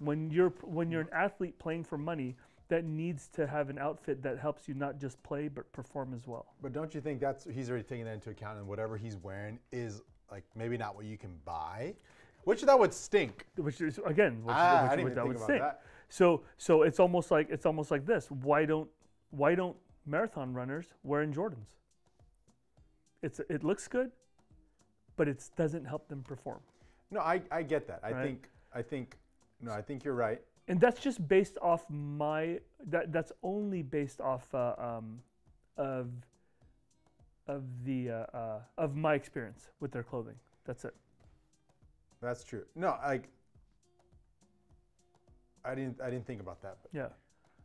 When you're when you're an athlete playing for money, that needs to have an outfit that helps you not just play but perform as well. But don't you think that's he's already taking that into account, and whatever he's wearing is like maybe not what you can buy, which that would stink. Which is again, which, Ah, which, I which think would about think. that. So so it's almost like it's almost like this. Why don't why don't marathon runners wear in Jordans? It's it looks good, but it doesn't help them perform. No, I, I get that. I Right. think I think no, I think you're right. And that's just based off my that that's only based off uh, um, of of the uh, uh, of my experience with their clothing. That's it. That's true. No, like I didn't I didn't think about that. But Yeah.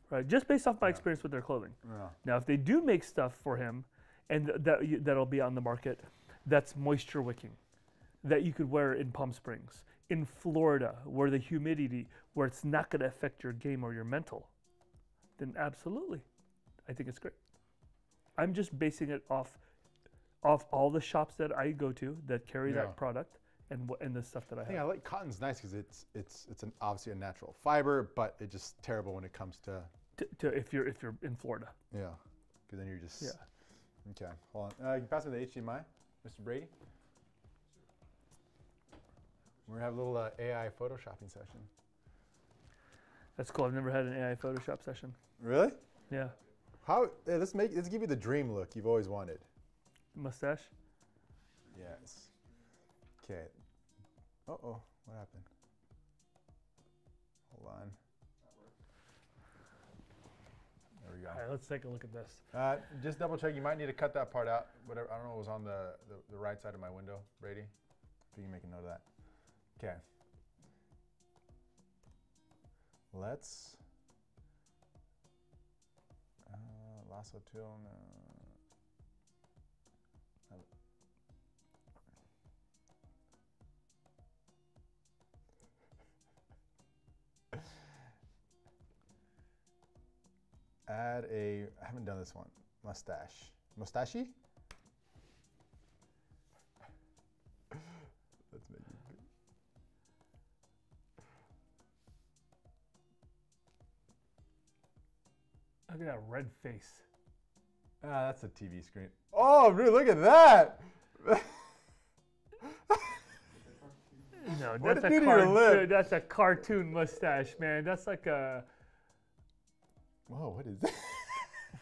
right? Just based off my experience with their clothing. Yeah. Now, if they do make stuff for him, and th- that you- that'll be on the market, that's moisture wicking, that you could wear in Palm Springs, in Florida, where the humidity, where it's not going to affect your game or your mental, then absolutely, I think it's great. I'm just basing it off, off all the shops that I go to that carry Yeah. that product and and the stuff that I have. I think I like cotton's nice because it's it's it's an obviously a natural fiber, but it's just terrible when it comes to To, to if you're if you're in Florida, yeah, because then you're just Yeah. Okay, hold on. Uh, you can pass me the HDMI, Mr. Brady. We're gonna have a little uh, AI photoshopping session. that's cool. I've never had an AI Photoshop session. Really? Yeah, How? Yeah, let's make let's give you the dream look you've always wanted. mustache. Yes. Okay. Uh oh, what happened? Hold on. There we go. All right, let's take a look at this. Uh, just double check. You might need to cut that part out. Whatever. I don't know what was on the, the, the right side of my window, Brady. If you can make a note of that. Okay. Let's. Uh, lasso. No. Have- Add a. I haven't done this one. Mustache. Mustache? Let's make Look at that red face. Ah, that's a TV screen. Oh, dude, look at that! No, What that's did a you do to your car- lip? dude, that's a cartoon mustache, man. That's like a Whoa, what is that?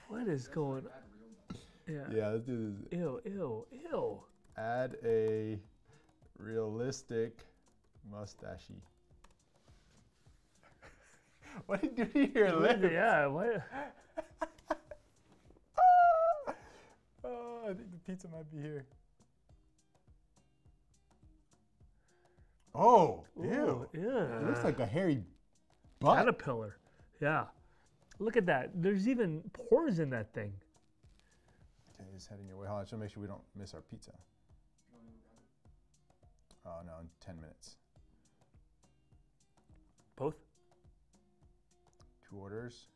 what is going? on? Yeah. yeah, let's do this. Ew, ew, ew. Add a realistic mustache. what did you do to your What is lips? Yeah. What? Oh, I think the pizza might be here. Oh, ew. Ooh, ew. It looks like a hairy butt. caterpillar. Yeah. Look at that. There's even pores in that thing. Okay, just heading your way. Hold on, just make sure we don't miss our pizza. Oh no, in 10 minutes. Both. Two orders.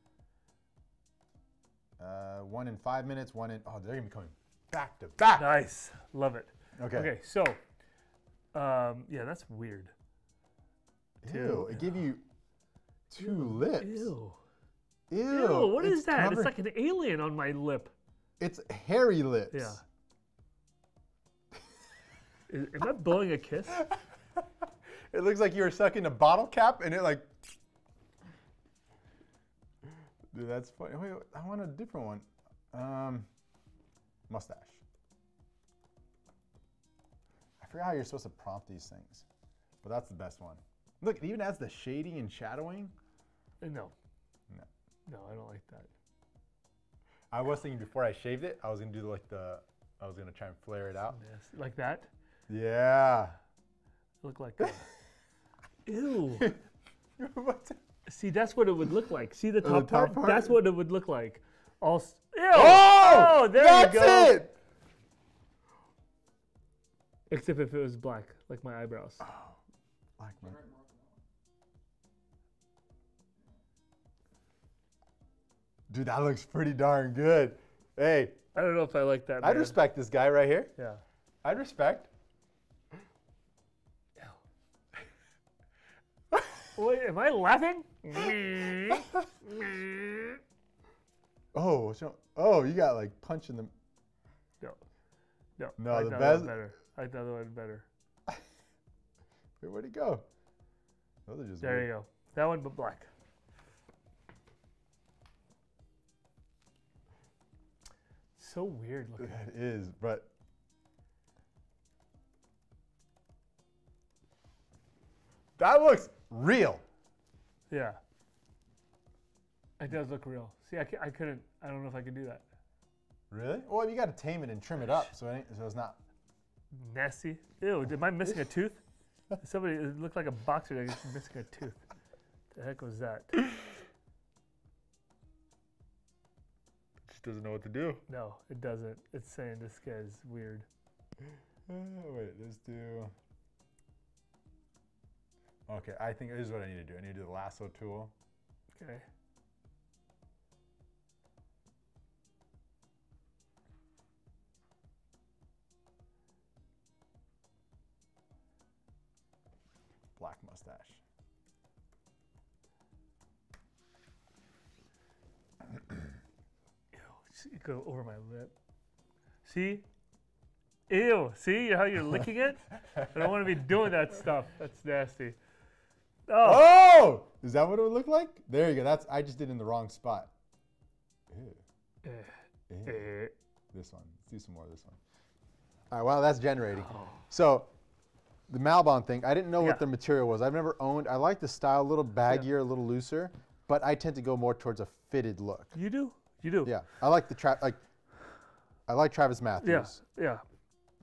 Uh, one in five minutes, one in. Oh, they're gonna be coming back to back. Nice. Love it. Okay. Okay. So, um, yeah, that's weird. Ew, it gave you two lips. Ew. Ew. Ew. What is it's that? covered- It's like an alien on my lip. It's hairy lips. Yeah. Is, am I blowing a kiss? It looks like you were sucking a bottle cap and it like. Dude, that's funny. Wait, I want a different one. Um, mustache. I forgot how you're supposed to prompt these things, but that's the best one. Look, it even adds the shading and shadowing. Uh, No. No. No, I don't like that. I was thinking before I shaved it, I was gonna do like the, I was gonna try and flare it out. Yes. Like that. Yeah. Look like. A, ew. See, that's what it would look like. See the the top, top part? part? That's what it would look like. All. Ew. Oh, oh there that's you go. it. Except if it was black, like my eyebrows. Oh, black man. Dude, that looks pretty darn good. Hey, I don't know if I like that. I'd man. respect this guy right here. Yeah. I'd respect. Wait, am I laughing? Oh, so, oh, you got like punch in the. no. No. No, I the thought that best- one better. I thought that one better. Wait, where'd he go? Those are just. There weird. you go. That one, but black. So weird looking. That is, but. That looks real. Yeah. It does look real. See, I, I couldn't. I don't know if I could do that. Really? Well, you got to tame it and trim it up so, it so it's not. Nasty. Ew. Am I missing a tooth? Somebody it looked like a boxer that is missing a tooth. The heck was that? Just doesn't know what to do. No, it doesn't. It's saying this guy's weird. Uh, wait, let's do. Okay, I think this is what I need to do. I need to do the lasso tool. Okay. Black mustache. Ew, go over my lip. See? Ew. See how you're licking it? I don't want to be doing that stuff. That's nasty. Oh, Oh, is that what it would look like? There you go. That's I just did in the wrong spot. Ew, eh, ew. eh. This one. Let's do some more of this one. All right. Well, that's generating. Oh. So, the Malbon thing. I didn't know Yeah. what the material was. I've never owned. I like the style, a little baggier, a little looser, but I tend to go more towards a fitted look. You do? You do? Yeah, I like the tra- like. I like Travis Matthews. Yeah. Yeah.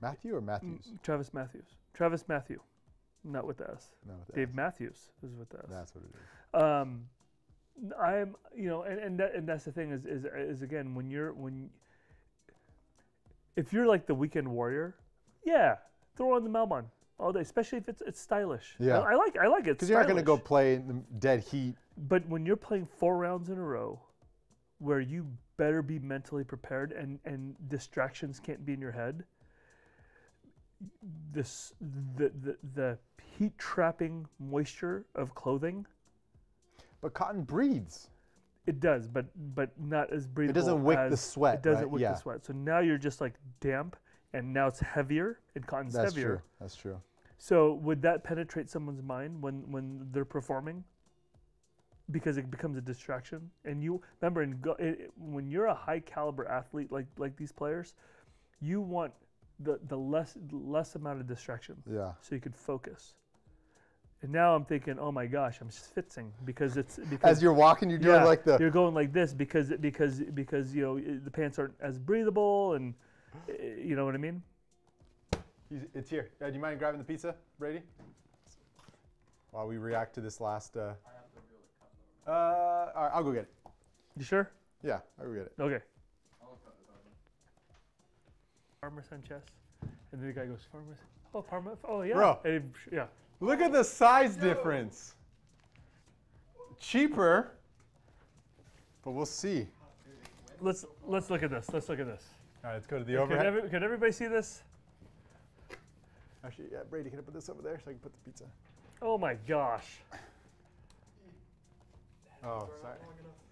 Matthew or Matthews? Travis Matthews. Travis Matthew. Not with us. No, with Dave. Matthews is with us. That's what it is. um, I'm, you know, and and, that, and that's the thing is, is is again when you're when if you're like the weekend warrior, yeah, throw on the Malbon all day, especially if it's it's stylish. I- Yeah. I, like I like it Because you're not going to go play in the dead heat. But when you're playing four rounds in a row, where you better be mentally prepared and and distractions can't be in your head. This the the the heat trapping moisture of clothing But cotton breathes. It does, but but not as breathable. It doesn't wick the sweat, It doesn't right? wick Yeah. the sweat. So now you're just like damp, and now it's heavier, and cotton's heavier. That's heavier. true. That's true. So would that penetrate someone's mind when when they're performing? Because it becomes a distraction, and you remember, in go, it- when you're a high caliber athlete like like these players, you want the the less less amount of distraction Yeah. so you could focus. And now I'm thinking, oh my gosh, I'm schwitzing because it's because As you're walking, you're doing yeah, like the. you're going like this because because because you know the pants aren't as breathable and uh, you know what I mean. It's here. Uh, do you mind grabbing the pizza, Brady? While we react to this last. Uh, I have to reel the cup though. uh, all right, I'll go get it. You sure? Yeah, I'll go get it. Okay. I'll cut this open. Farmer Sanchez, and then the guy goes Farmer. Oh, Parma. Oh yeah. Bro. And he- yeah. Look at the size difference. Cheaper, but we'll see. Let's let's look at this. Let's look at this. All right, let's go to the Can, overhead. every, can everybody see this? Actually, yeah, Brady, can I put this over there so I can put the pizza? Oh my gosh. Oh, sorry.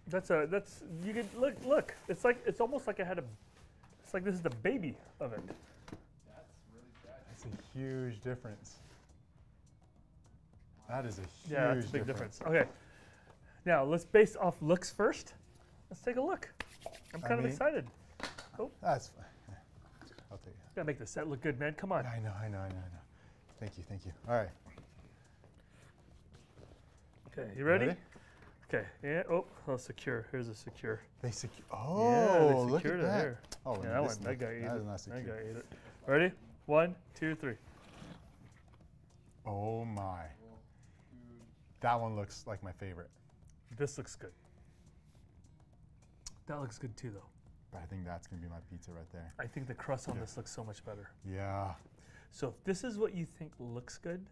That's a that's you can look look. It's like it's almost like I had a. Like this is the baby of it. That's really bad. That's a huge difference. That is a huge Yeah, that's a big difference. Okay. Now let's base off looks first. Let's take a look. I'm I kind of mean- excited. Oh. That's fine. I'll take it. Gotta make the set look good, man. Come on. I know, I know, I know, I know. Thank you, thank you. All right. Okay, you ready? Okay. Yeah. Oh, oh, secure. Here's a secure. They secure. Oh, yeah, Oh, they look at it that. here. Oh, Yeah, that one. That guy ate that it. is not That guy ate it. Ready? One, two, three. Oh my. That one looks like my favorite. This looks good. That looks good too, though. But I think that's gonna be my pizza right there. I think the crust on Yeah. this looks so much better. Yeah. So if this is what you think looks good,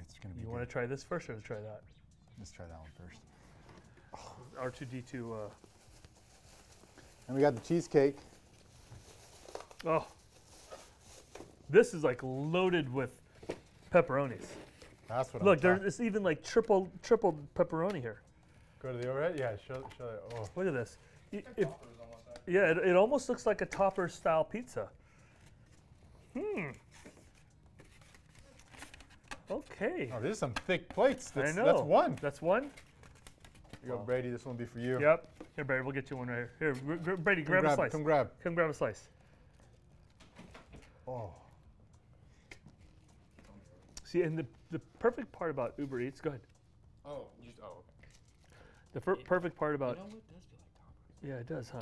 It's gonna be you want to try this first or try that? Let's try that one first. R2D2. Uh, And we got the cheesecake. oh, this is like loaded with pepperonis. That's what Look, I'm there's talking- even like triple triple pepperoni here. Go to the overhead? Yeah, show, show it. Oh. Look at this. Y- If, toppers yeah, it, it almost looks like a topper style pizza. Hmm. Okay. Oh, these are some thick plates. That's, I know. That's one. That's one. Here you go, Brady. This one will be for you. Yep. Here, Brady, we'll get you one right here. Here, gr- gr- Brady, Come grab, grab, a slice. Come grab. Come grab a slice. Oh. See, and the, the perfect part about Uber Eats, go ahead. Oh, you just, oh, okay. The fir- perfect part about, you know what? Does feel like toppers. yeah, it does, huh?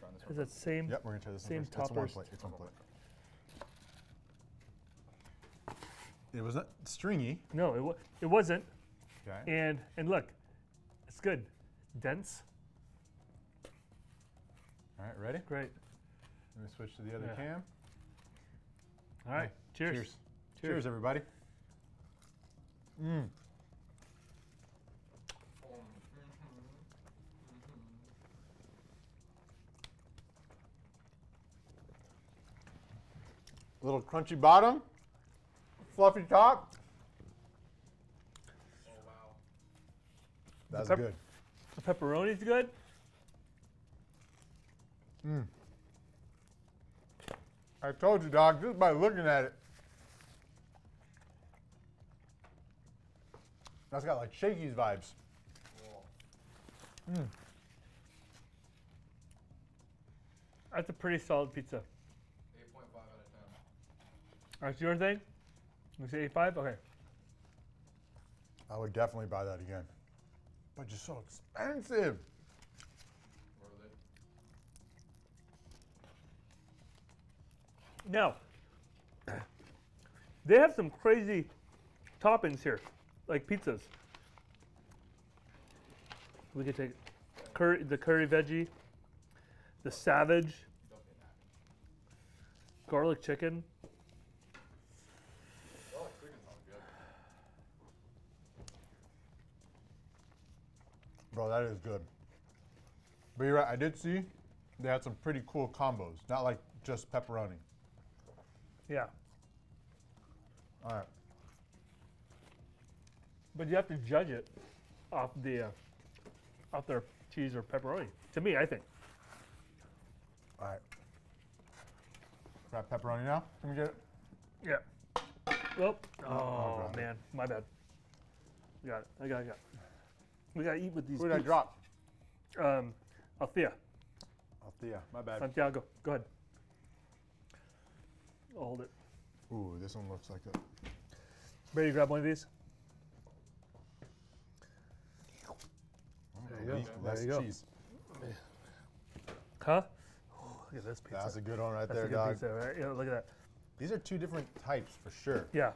Trying this Has one. that same, Yep, we're gonna try this Same one first. It's one toppers. plate. It's one plate. It wasn't stringy. no, it, wa- it wasn't. Okay. And, and look, it's good. Dense. All right, ready? Great. Let me switch to the other Yeah. cam. All right. Cheers. Cheers. Cheers, everybody. Mm. Little crunchy bottom, fluffy top. That's pep- good. The pepperoni's good. Mm. I told you, dog, just by looking at it. That's got like Shakey's vibes. Cool. That's a pretty solid pizza. 8.5 out of 10. That's your thing? You say 85? Okay. I would definitely buy that again. But just so expensive. Now, they have some crazy toppings here, like pizzas. We could take curry, the curry veggie, the savage, garlic chicken. Oh, chicken sounds good. Bro, that is good. But you're right, I did see they had some pretty cool combos. Not like just pepperoni. Yeah, All right. but you have to judge it off the uh, off their cheese or pepperoni. To me, I think. All right. Got pepperoni now? Let me get it. Yeah. Oh, oh, God. man, my bad. Got it. I got it. I got it. We gotta eat with these. Who did I drop? Um, Althea, Althea. My bad. Santiago. Go ahead. I'll hold it. Ooh, this one looks like a. Ready to grab one of these? There you go. Less There you go. cheese. Huh? Oh, look at this pizza. That's a good one right That's there, a good dog. pizza, right? Yeah, look at that. These are two different types for sure. Yeah,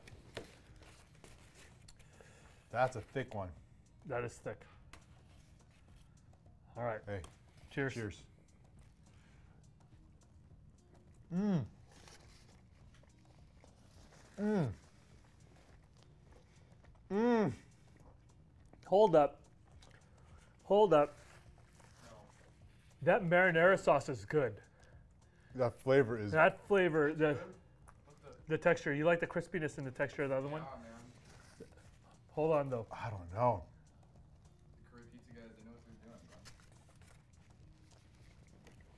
That's a thick one. That is thick. All right. Hey, Cheers. cheers. Mmm. Mmm. Mmm. Hold up. Hold up. No. That marinara sauce is good. That flavor is. That flavor, the the? the texture. You like the crispiness and the texture of the other one? Man. Hold on though. I don't know. The Korean pizza guys, they know what they're doing, bro.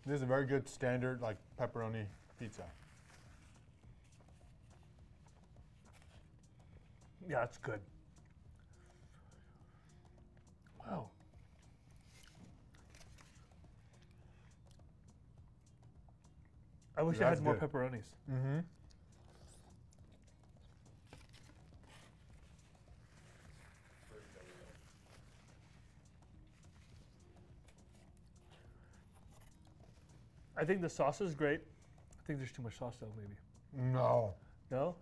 This is a very good standard like pepperoni pizza. Yeah, it's good. Wow. I wish I That's had more good. pepperonis. Mm-hmm. I think the sauce is great. I think there's too much sauce though, maybe. No. No?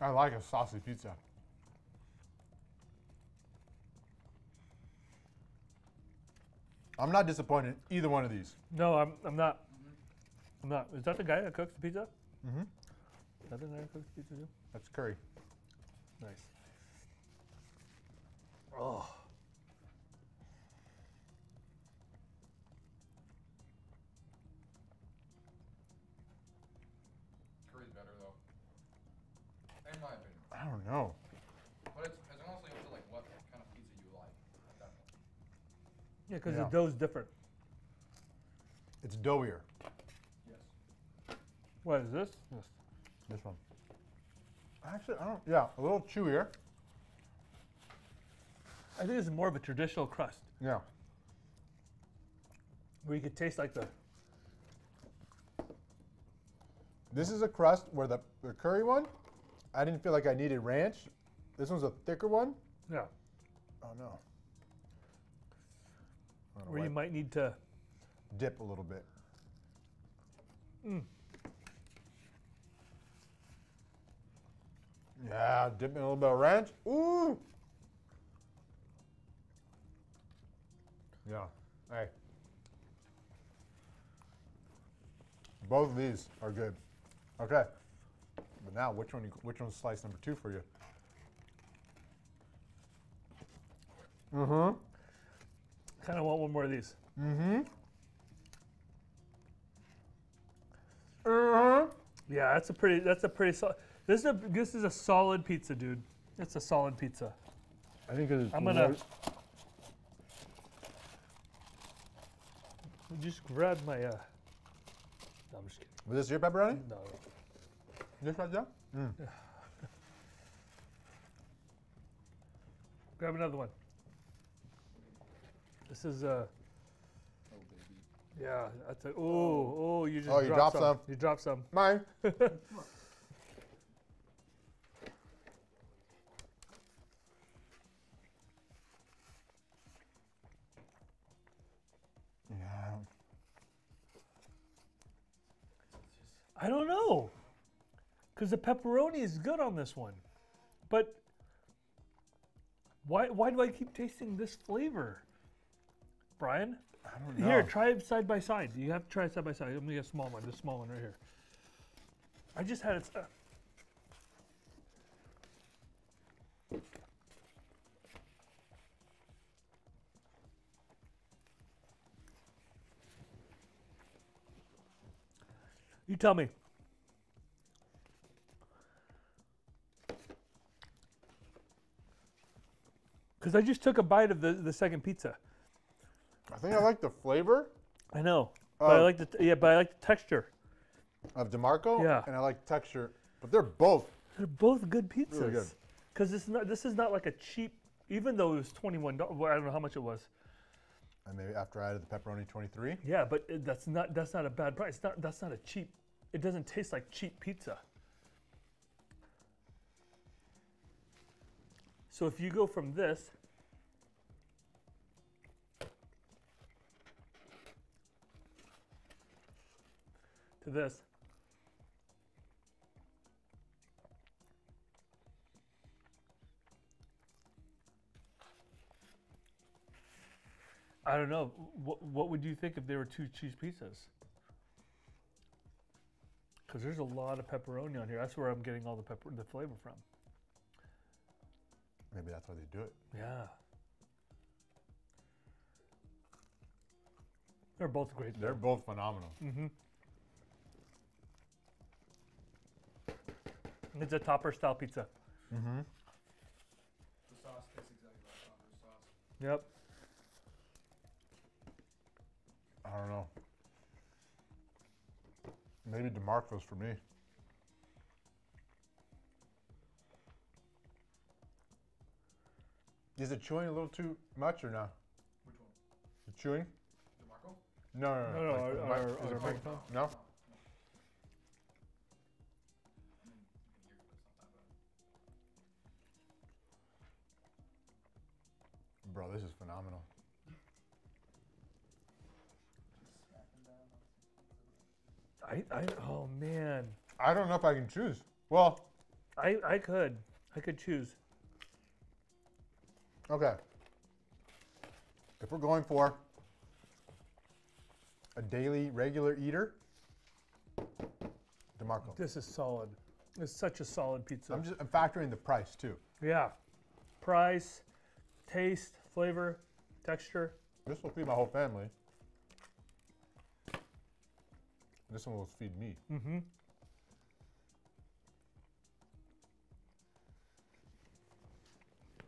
I like a saucy pizza. I'm not disappointed in either one of these. No, I'm, I'm not. I'm not. Is that the guy that cooks the pizza? Mm-hmm. Is that the guy that cooks the pizza too? That's curry. Nice. Oh. Curry's better though. In my opinion. I don't know. But it's, it's honestly up to like what kind of pizza you like at that point. Yeah, because Yeah. the dough's different. It's doughier. Yes. What is this? This. This one. Actually, I don't. Yeah, a little chewier. I think this is more of a traditional crust Yeah. where you could taste like the. This is a crust where the, the curry one, I didn't feel like I needed ranch. This one's a thicker one. Yeah. Oh no. I don't know Where you might need to. dip a little bit. Mm. Yeah, dip in a little bit of ranch. Ooh. Yeah. Hey. Both of these are good. Okay. But now, which one? You, which one's slice number two for you? Mm-hmm. Kind of want one more of these. Mm-hmm. Uh-huh. Yeah, that's a pretty. That's a pretty solid. This is a this is a solid pizza, dude. It's a solid pizza. I think it's. I'm gonna- Just grab my. Uh, no, I'm just kidding. Was this your pepperoni? No, This right there? Mm. grab another one. This is uh. Oh, baby. Yeah, that's a. Oh, oh, you just Oh, you dropped dropped some. some. You dropped some. Mine. yeah. I don't know. Because the pepperoni is good on this one. But why why do I keep tasting this flavor? Brian? I don't know. Here, try it side by side. You have to try it side by side. Let me get a small one. This small one right here. I just had it. Uh, you tell me. Because I just took a bite of the, the second pizza. I think I like the flavor I know, but I like the t- yeah, but I like the texture. of DeMarco. Yeah. And I like texture. But they're both. They're both good pizzas. Really good. Because this is not this is not like a cheap. Even though it was twenty one dollars, I don't know how much it was. And maybe after I added the pepperoni 23. Yeah, but it, that's not that's not a bad price. Not that's not a cheap. It doesn't taste like cheap pizza. So if you go from this to this, I don't know. What what would you think if there were two cheese pizzas? Because there's a lot of pepperoni on here. That's where I'm getting all the pepper, the flavor from. Maybe that's why they do it. Yeah. They're both great. They're both phenomenal. Mm-hmm. It's a topper style pizza. Mm-hmm. The sauce tastes exactly like Topper's sauce. Yep. I don't know. Maybe DeMarco's for me. Is it chewing a little too much or not? Which one? The chewing? DeMarco? No, no, no. No, no, like our- our- is our it mic- microphone? No? I mean, you can hear it sometimes, but Bro, this is phenomenal. I, I oh man. I don't know if I can choose. Well, I I could. I could choose. Okay. If we're going for a daily regular eater, DeMarco. This is solid. It's such a solid pizza. I'm just I'm factoring the price too. yeah. Price, taste, flavor, texture. This will feed my whole family. This one will feed me. Mm-hmm.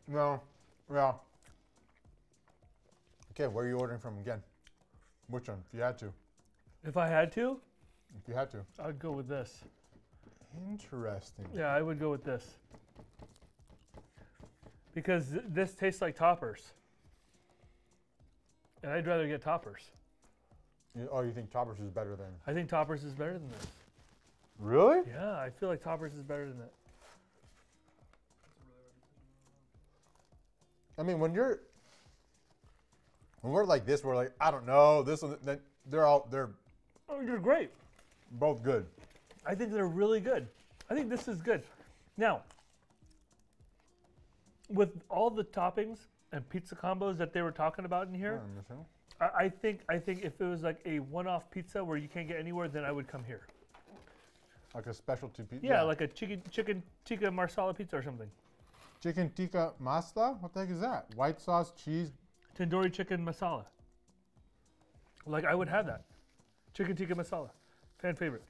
No, yeah. Okay, where are you ordering from again? Which one? If you had to. If I had to, If you had to. I'd go with this. Interesting. Yeah, I would go with this. Because th- this tastes like toppers. And I'd rather get toppers. You- oh, you think Toppers is better than? I think toppers is better than this. Really? Yeah, I feel like toppers is better than that. I mean, when you're when we're like this, we're like, I don't know, this one. Then they're all they're Oh, you're great. both good. I think they're really good. I think this is good. Now, with all the toppings, and pizza combos that they were talking about in here, Mm, I, I think I think if it was like a one-off pizza where you can't get anywhere, then I would come here. Like a specialty pizza. Yeah, like a chicken chicken tikka marsala pizza or something. Chicken tikka masala. What the heck is that? White sauce, cheese. Tandoori chicken masala. Like I would have that. Chicken tikka masala. Fan favorite.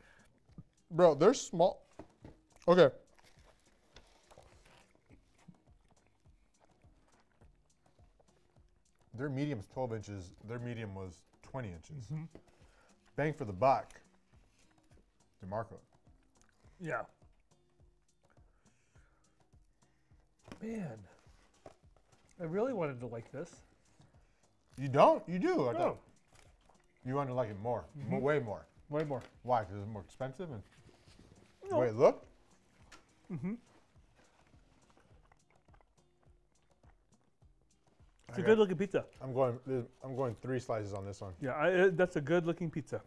Bro, they're small. Okay. Their medium's 12 inches. Their medium was 20 inches. Mm-hmm. Bang for the buck. DeMarco. Yeah. Man. I really wanted to like this. You don't? You do. I No. you want to like it more. Mo- way more. Way more. Why? Because it's more expensive and No. wait, look. Mhm. It's a good looking pizza. I'm going. I'm going three slices on this one. Yeah, I, uh, that's a good looking pizza.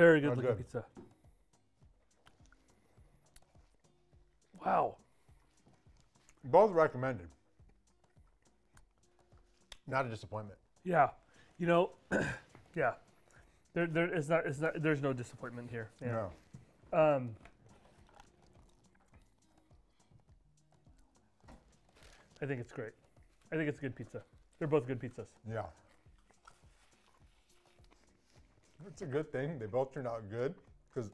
Very good looking good. pizza. Wow. Both recommended. Not a disappointment. Yeah. You know, yeah. There, there is not, it's not, there's no disappointment here. Yeah. No. Um, I think it's great. I think it's a good pizza. They're both good pizzas. Yeah. It's a good thing. They both turned out good because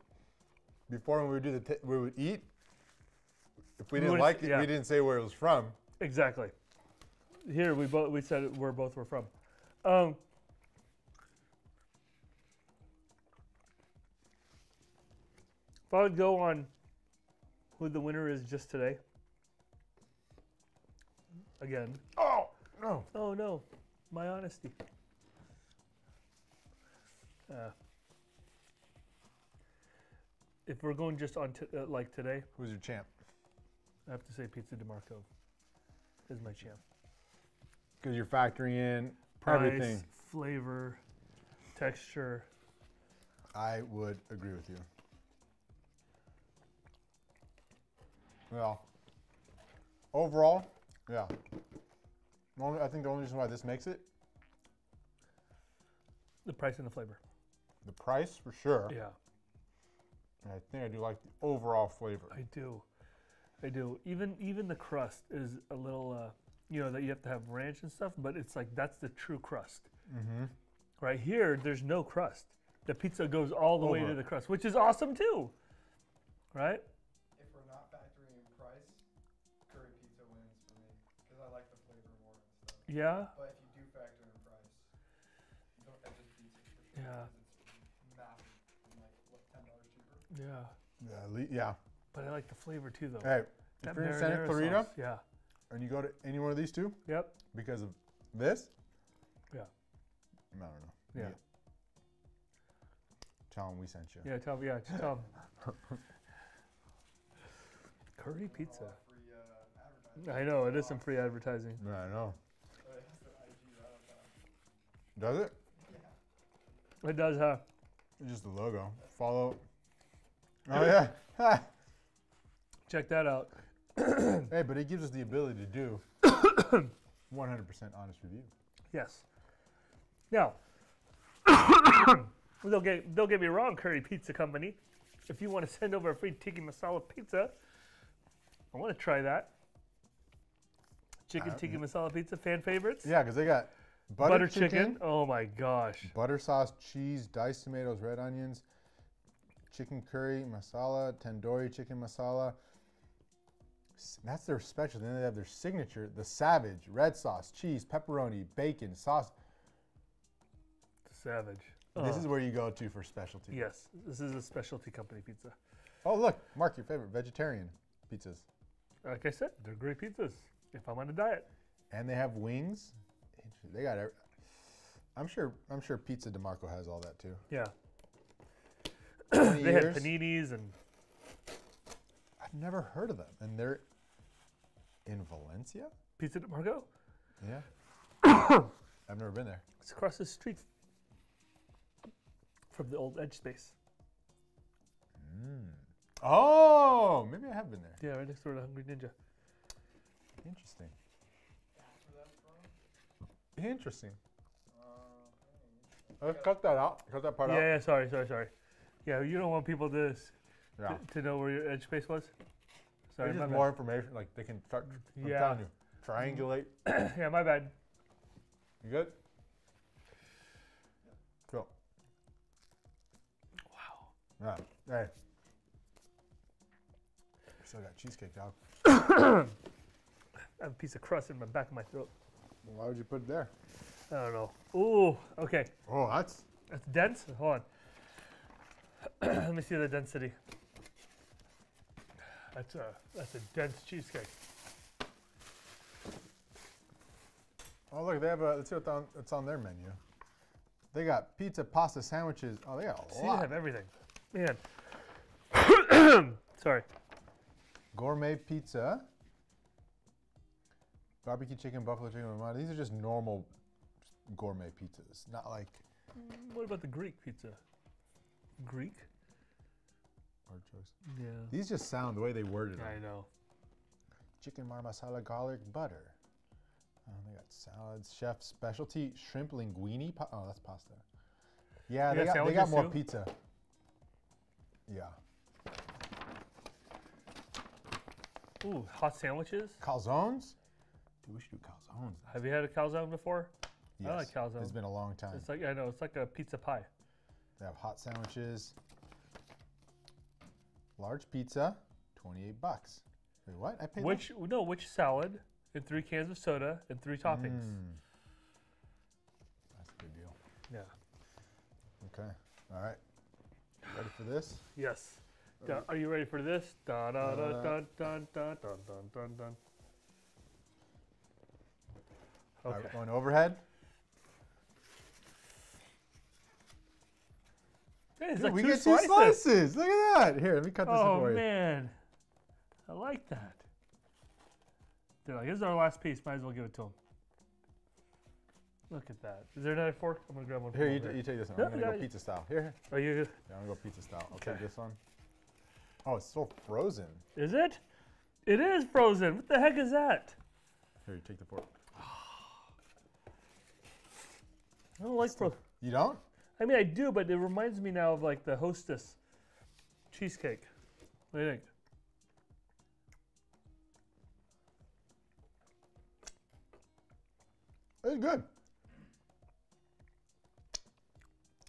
before when we would do the t- we would eat. If we We didn't like it, yeah. we didn't say where it was from. Exactly. Here we both we said where both were from. Um, if I would go on who the winner is just today. Again. Oh no! Oh no, my honesty. Uh, if we're going just on t- uh, like today, Who's your champ? I have to say Pizza DeMarco is my champ. Because you're factoring in Price, everything. flavor, texture. I would agree with you. Well, overall, yeah. Only, I think the only reason why this makes it, The price and the flavor. The price for sure. Yeah, And I think I do like the overall flavor. I do. I do. Even even the crust is a little, uh, you know, that you have to have ranch and stuff, but it's like that's the true crust. Mm-hmm. Right here, there's no crust. The pizza goes all the way to the crust, which is awesome too. Right? If we're not factoring in price, curry pizza wins for me because I like the flavor more and stuff. Yeah. But if you do factor in price, don't, that just beats it for sure. Yeah. 'cause It's massive, and like what ten dollars cheaper. Yeah. Yeah, le- yeah. But I like the flavor too, though. Hey, That if you're in Santa Clarita sauce, Yeah. and you go to any one of these two Yep. because of this, Yeah. I don't know. Yeah. Tell them we sent you. Yeah. Tell me. Yeah. Just tell 'em. Curry pizza. All free uh. I know it is some free advertising. Yeah, I know. So it has the IG right on top. Does it? It does, huh? It's just the logo. Follow. Oh yeah. Check that out. hey, but it gives us the ability to do 100% honest review. Yes. Now, don't get don't get me wrong, Curry Pizza Company. If you want to send over a free tikka masala pizza, I want to try that. Chicken Uh, tikka masala pizza, fan favorites. Yeah, because they got butter, Butter chicken, chicken. Oh my gosh. butter sauce, cheese, diced tomatoes, red onions, chicken curry masala, tandoori chicken masala. That's their special. Then they have their signature, the Savage, red sauce, cheese, pepperoni, bacon, sauce. The savage. This Oh, is where you go to for specialty. yes. This is a specialty company pizza. Oh, look, Mark, your favorite vegetarian pizzas. Like I said, they're great pizzas. If I'm on a diet. And they have wings. They got. every- I'm sure. I'm sure Pizza DeMarco has all that too. Yeah. 20 They had paninis and I've never heard of them, and they're in Valencia. Pizza de Margo. Yeah. I've never been there. It's across the street from the old Edge space. Mm. Oh, maybe I have been there. Yeah, right next door to Hungry Ninja. Interesting. That's where that's from? Interesting. Uh, Let's cut that out. Cut that part Yeah, out. yeah, sorry, sorry, sorry. Yeah, you don't want people to Yeah. to, to know where your edge space was. Sorry, my just bad. more information. Like they can start. I'm Yeah. telling you, triangulate. yeah, my bad. You good? Cool. Wow. Yeah. Hey. Still got cheesecake, dog. I have a piece of crust in my back of my throat. Why would you put it there? I don't know. Ooh, okay. Oh, that's That's dense. Hold on. Let me see the density. That's a that's a dense cheesecake. Oh, look, they have a. Let's see what's on, what's on their menu. They got pizza, pasta, sandwiches. Oh, they got a See, they have everything. Man. Sorry. Gourmet pizza, barbecue chicken, buffalo chicken. Romano. These are just normal gourmet pizzas, not like mm, What about the Greek pizza? Greek? artichokes. Yeah. These just sound the way they worded it. I know. Chicken marmasala, garlic butter. Oh, they got salads, chef specialty shrimp linguine. Pa- oh, that's pasta. Yeah, You they got got, they got more too? pizza. Yeah, Ooh, hot sandwiches. calzones. Dude, we should do calzones. Have you had a calzone before? Yes. I like calzone. It's been a long time. It's like I know it's like a pizza pie. They have hot sandwiches. Large pizza, 28 bucks. Wait, what? I paid that? Which no, which salad and three cans of soda and three toppings. Mm. That's a good deal. Yeah. Okay. All right. Ready for this? Yes. Da- are you ready for this? Da da da Uh, dun dun dun dun dun dun dun. Okay. right, going overhead. Hey, it's Dude, like we two get two slices. slices. Look at that. Here, let me cut this Oh for you. Oh man, I like that. They're like, "This is our last piece. Might as well give it to them." Look at that. Is there another fork? I'm gonna grab one. Here, you, you take this one. No, I'm gonna go pizza style. Here, here. Are you? Yeah, I'm gonna go pizza style. I'll take Okay. this one. Oh, it's so frozen. Is it? It is frozen. What the heck is that? Here, you take the fork. I don't like frozen. You don't? I mean, I do, but it reminds me now of like the Hostess cheesecake. What do you think? It's good.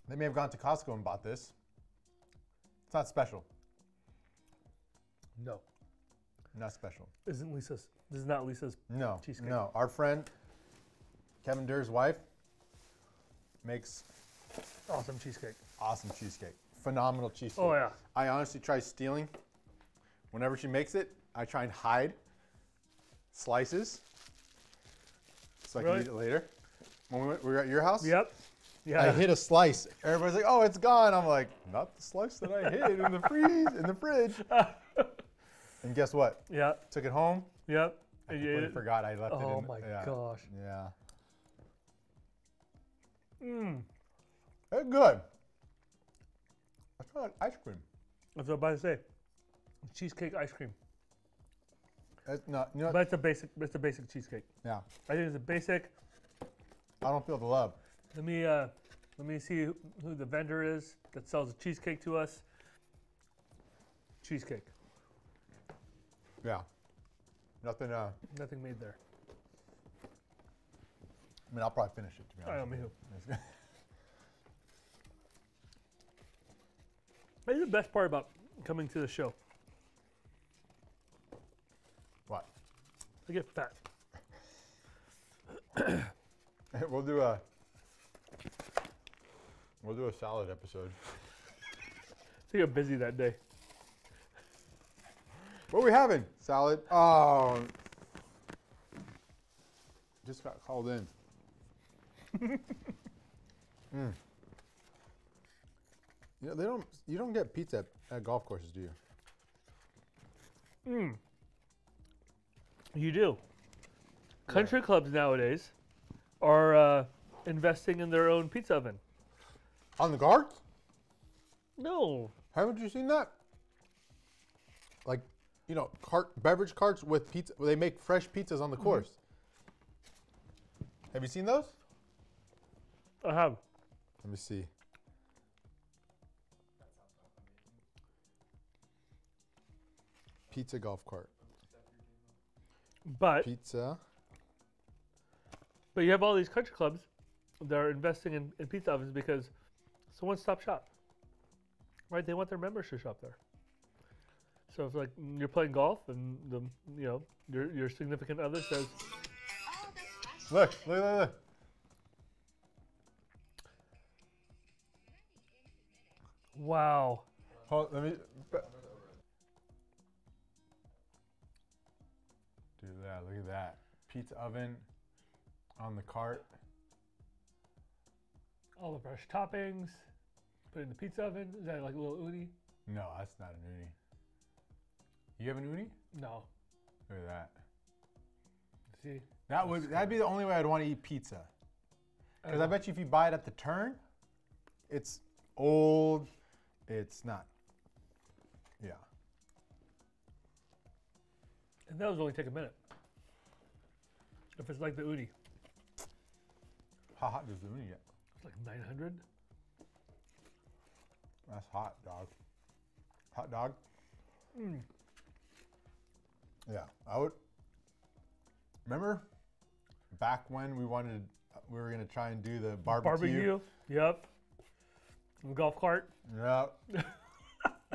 They may have gone to Costco and bought this. It's not special. No, Not special. isn't Lisa's? This is not Lisa's. No. Cheesecake. No. Our friend Kevin Durr's wife makes Awesome cheesecake. awesome cheesecake. Phenomenal cheesecake. Oh yeah. I honestly try stealing. Whenever she makes it, I try and hide slices so I Really? can eat it later. When we, went, we were at your house, Yep. Yeah. I hit a slice. Everybody's like, "Oh, it's gone." I'm like, "Not the slice that I hid in the freeze in the fridge." and guess what? Yeah. Took it home. Yep. I completely forgot I left it in. Oh my yeah, gosh. Yeah. Mm. It's good. I feel like ice cream. That's what I'm about to say. Cheesecake ice cream. It's not. You know. But it's a basic. It's a basic cheesecake. yeah. I think it's a basic. I don't feel the love. Let me uh, let me see who, who the vendor is that sells the cheesecake to us. Cheesecake. Yeah. Nothing. Uh. Nothing made there. I mean, I'll probably finish it. To be I honest. know me too. you. It's good. That's the best part about coming to the show. What? I get fat. we'll do a. We'll do a salad episode. Think I'm busy that day. What are we having? Salad. Oh. Just got called in. mm. You know, they don't. You don't get pizza at, at golf courses, do you? Mm. You do. Country clubs nowadays are uh, investing in their own pizza oven. On the guards? No, Haven't you seen that? like, you know, cart beverage carts with pizza. They make fresh pizzas on the course. Have you seen those? I have. Let me see. Pizza golf cart. But Pizza. but you have all these country clubs that are investing in, in pizza ovens because it's a one stop shop. Right? They want their members to shop there. So if like you're playing golf and the you know your your significant other says Look, look, look, look. Wow. Hold, let me. That. Look at that. Pizza oven on the cart. All the fresh toppings. Put it in the pizza oven. Is that like a little Ooni? No, that's not an Ooni. You have an Ooni? No. Look at that. See? That would that'd be the only way I'd want to eat pizza. Because I don't bet you if you buy it at the turn, it's old. It's not. Yeah. And that was only take a minute. If it's like the Ooni, How hot does the Ooni get? it's like 900. That's hot, dog. Hot dog. Mm. Yeah, I would. Remember, back when we wanted, we were gonna try and do the barbecue. Barbecue. Yep. The golf cart. Yeah. and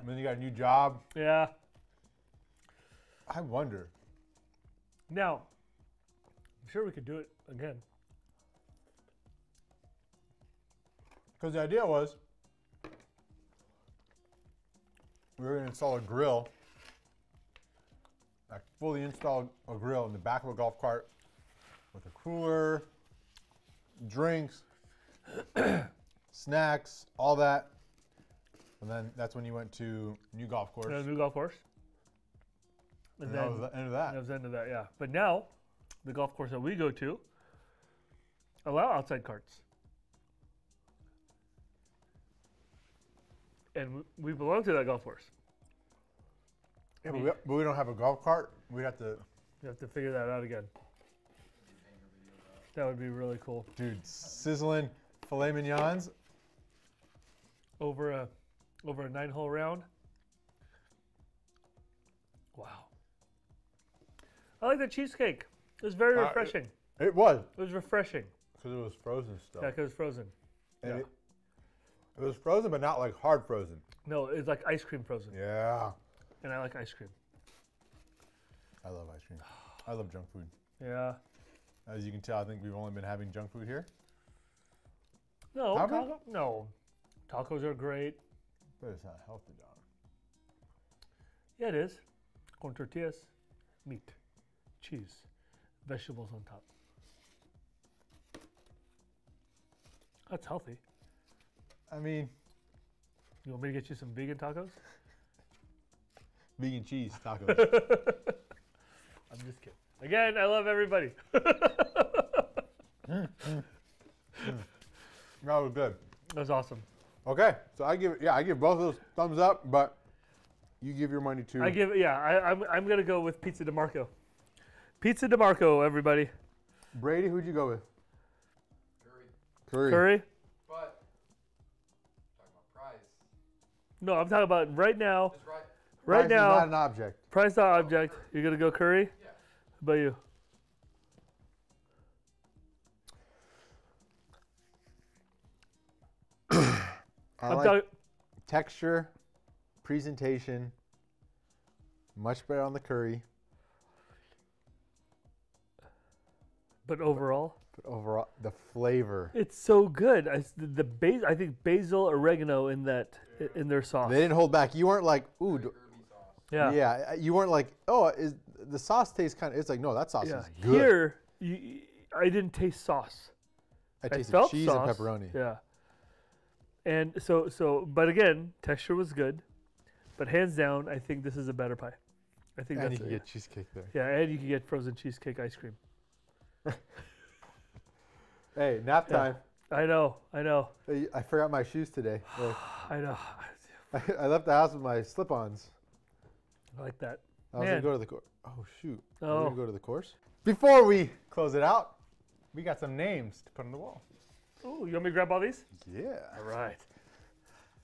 then you got a new job. Yeah. I wonder. Now, sure we could do it again. Because the idea was we were going to install a grill, like fully installed a grill in the back of a golf cart with a cooler, drinks, snacks, all that. And then that's when you went to new golf course. New golf course. And, and then that was the end of that. that was the end of that, yeah. But now, the golf course that we go to allow outside carts. And we belong to that golf course. Yeah, but, we, but we don't have a golf cart. We'd have to, You have to figure that out again. That would be really cool. dude, sizzling filet mignons. Over a over a nine hole round. Wow. I like the cheesecake. It was very Uh, it- refreshing. It was It was refreshing. because it was frozen stuff. Yeah, because it was frozen. And yeah. it, it was frozen, but not like hard frozen. No, it's like ice cream frozen. Yeah. And I like ice cream. I love ice cream. I love junk food. Yeah. As you can tell, I think we've only been having junk food here, No, we? taco, no. Tacos are great. but it's not healthy, dog. Yeah, it is. Con tortillas, meat, cheese, vegetables on top. That's healthy. I mean, You want me to get you some vegan tacos? vegan cheese tacos. I'm just kidding. Again, I love everybody. that was good. That was awesome. Okay, so I give yeah, I give both of those thumbs up, but you give your money to I give yeah. I, I'm I'm gonna go with Pizza DeMarco. Pizza DeMarco, everybody. Brady. Who'd you go with? Curry. Curry. Curry. But talking about price. No, I'm talking about right now. Right. Right Price is not an object. price dot object. You're gonna go Curry. Yeah. How about you? I I'm like talking. texture, presentation. Much better on the curry, But overall, but overall the flavor. it's so good. I, the, the bas- I think basil, oregano in that i- in their sauce. They didn't hold back. You weren't like, ooh, do- yeah. yeah. You weren't like, oh, is the sauce tastes kind of? It's like, no, that sauce Yeah. is good. Here, you, I didn't taste sauce. I I tasted felt cheese sauce. and pepperoni. Yeah. And so so but again, texture was good. But hands down, I think this is a better pie. I think And that's you it. can get cheesecake there. yeah, and you can get frozen cheesecake ice cream. Hey, nap Yeah. time. I know, I know, Hey, I forgot my shoes today. I know. I, I left the house with my slip-ons. I like that. I was gonna go to the course. Oh shoot! We're Oh. gonna go to the course. Before we close it out, we got some names to put on the wall. Oh, you want me to grab all these? Yeah. All right.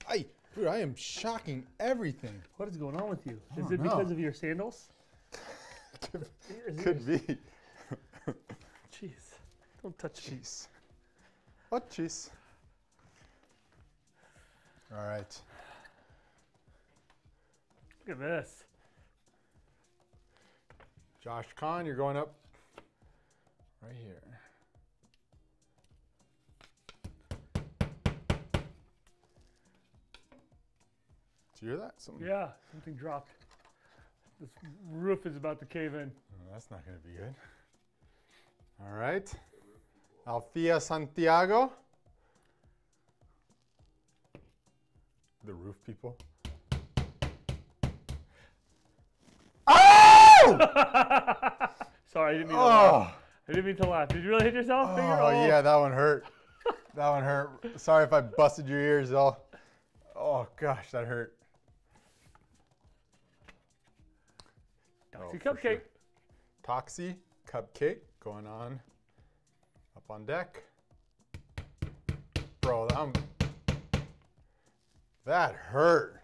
I, dude, I am shocking everything. What is going on with you? Is it because of your sandals? Could, could be. Don't touch. Jeez. What jeez? All right. Look at this. Josh Conn, you're going up right here. Did you hear that? Something? Yeah, something dropped. This roof is about to cave in. Oh, that's not going to be good. All right. Althea Santiago. The roof people. Oh! Sorry, I didn't mean to laugh. oh! I didn't mean to laugh. Did you really hit yourself? Finger? Oh, yeah, that one hurt. that one hurt. Sorry if I busted your ears all. Oh gosh, that hurt. Doxy Oh, cupcake. sure. Toxie cupcake going on on deck. Bro, I'm, that hurt.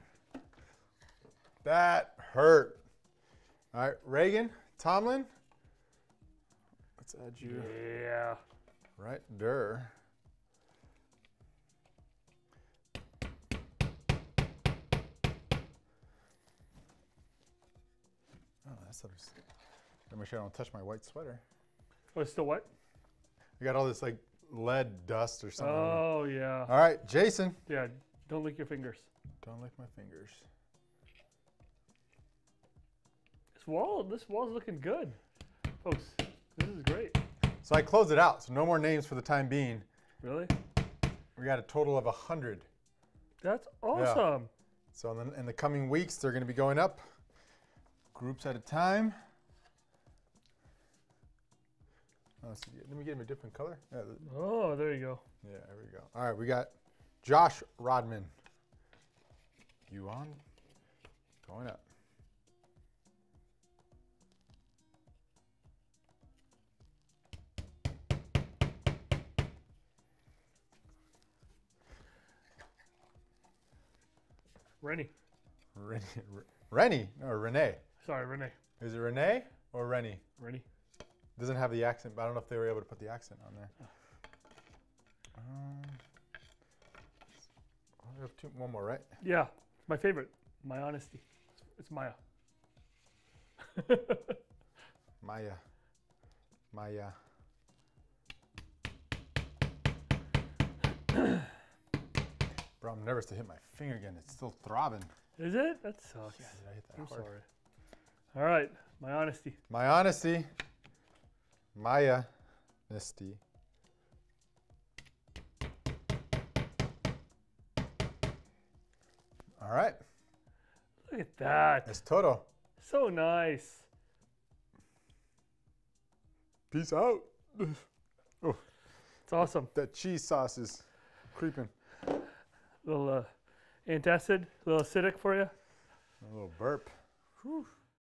That hurt. All right, Reagan Tomlin. Let's add you Yeah. right there. Oh, that's a, gotta make sure I don't touch my white sweater. Oh, it's still what? I got all this like lead dust or something. Oh, yeah. All right, Jason. Yeah, don't lick your fingers. Don't lick my fingers. This wall, this wall's looking good. Folks, this is great. So I close it out. So no more names for the time being. Really? We got a total of a hundred. That's awesome. Yeah. So in the, in the coming weeks, they're going to be going up groups at a time. Oh, let's. Let me get him a different color. Oh, there you go. yeah, there we go. All right, we got Josh Rodman. You on? Going up. Rennie. Rennie, Rennie or Renee? Sorry, Renee. Is it Renee or Rennie? Rennie. Doesn't have the accent, but I don't know if they were able to put the accent on there. Um, we have two, one more, right? Yeah, it's my favorite. My honesty. It's Maya. Maya. Maya. Bro, I'm nervous to hit my finger again. It's still throbbing. Is it? That sucks. Yeah, I hit that I'm hard? sorry. All right, my honesty. My honesty. Maya. Honesty. All right. Look at that. It's Toto. So nice. Peace out. It's awesome. That cheese sauce is creeping. A little uh, antacid, a little acidic for you. A little burp. Whew.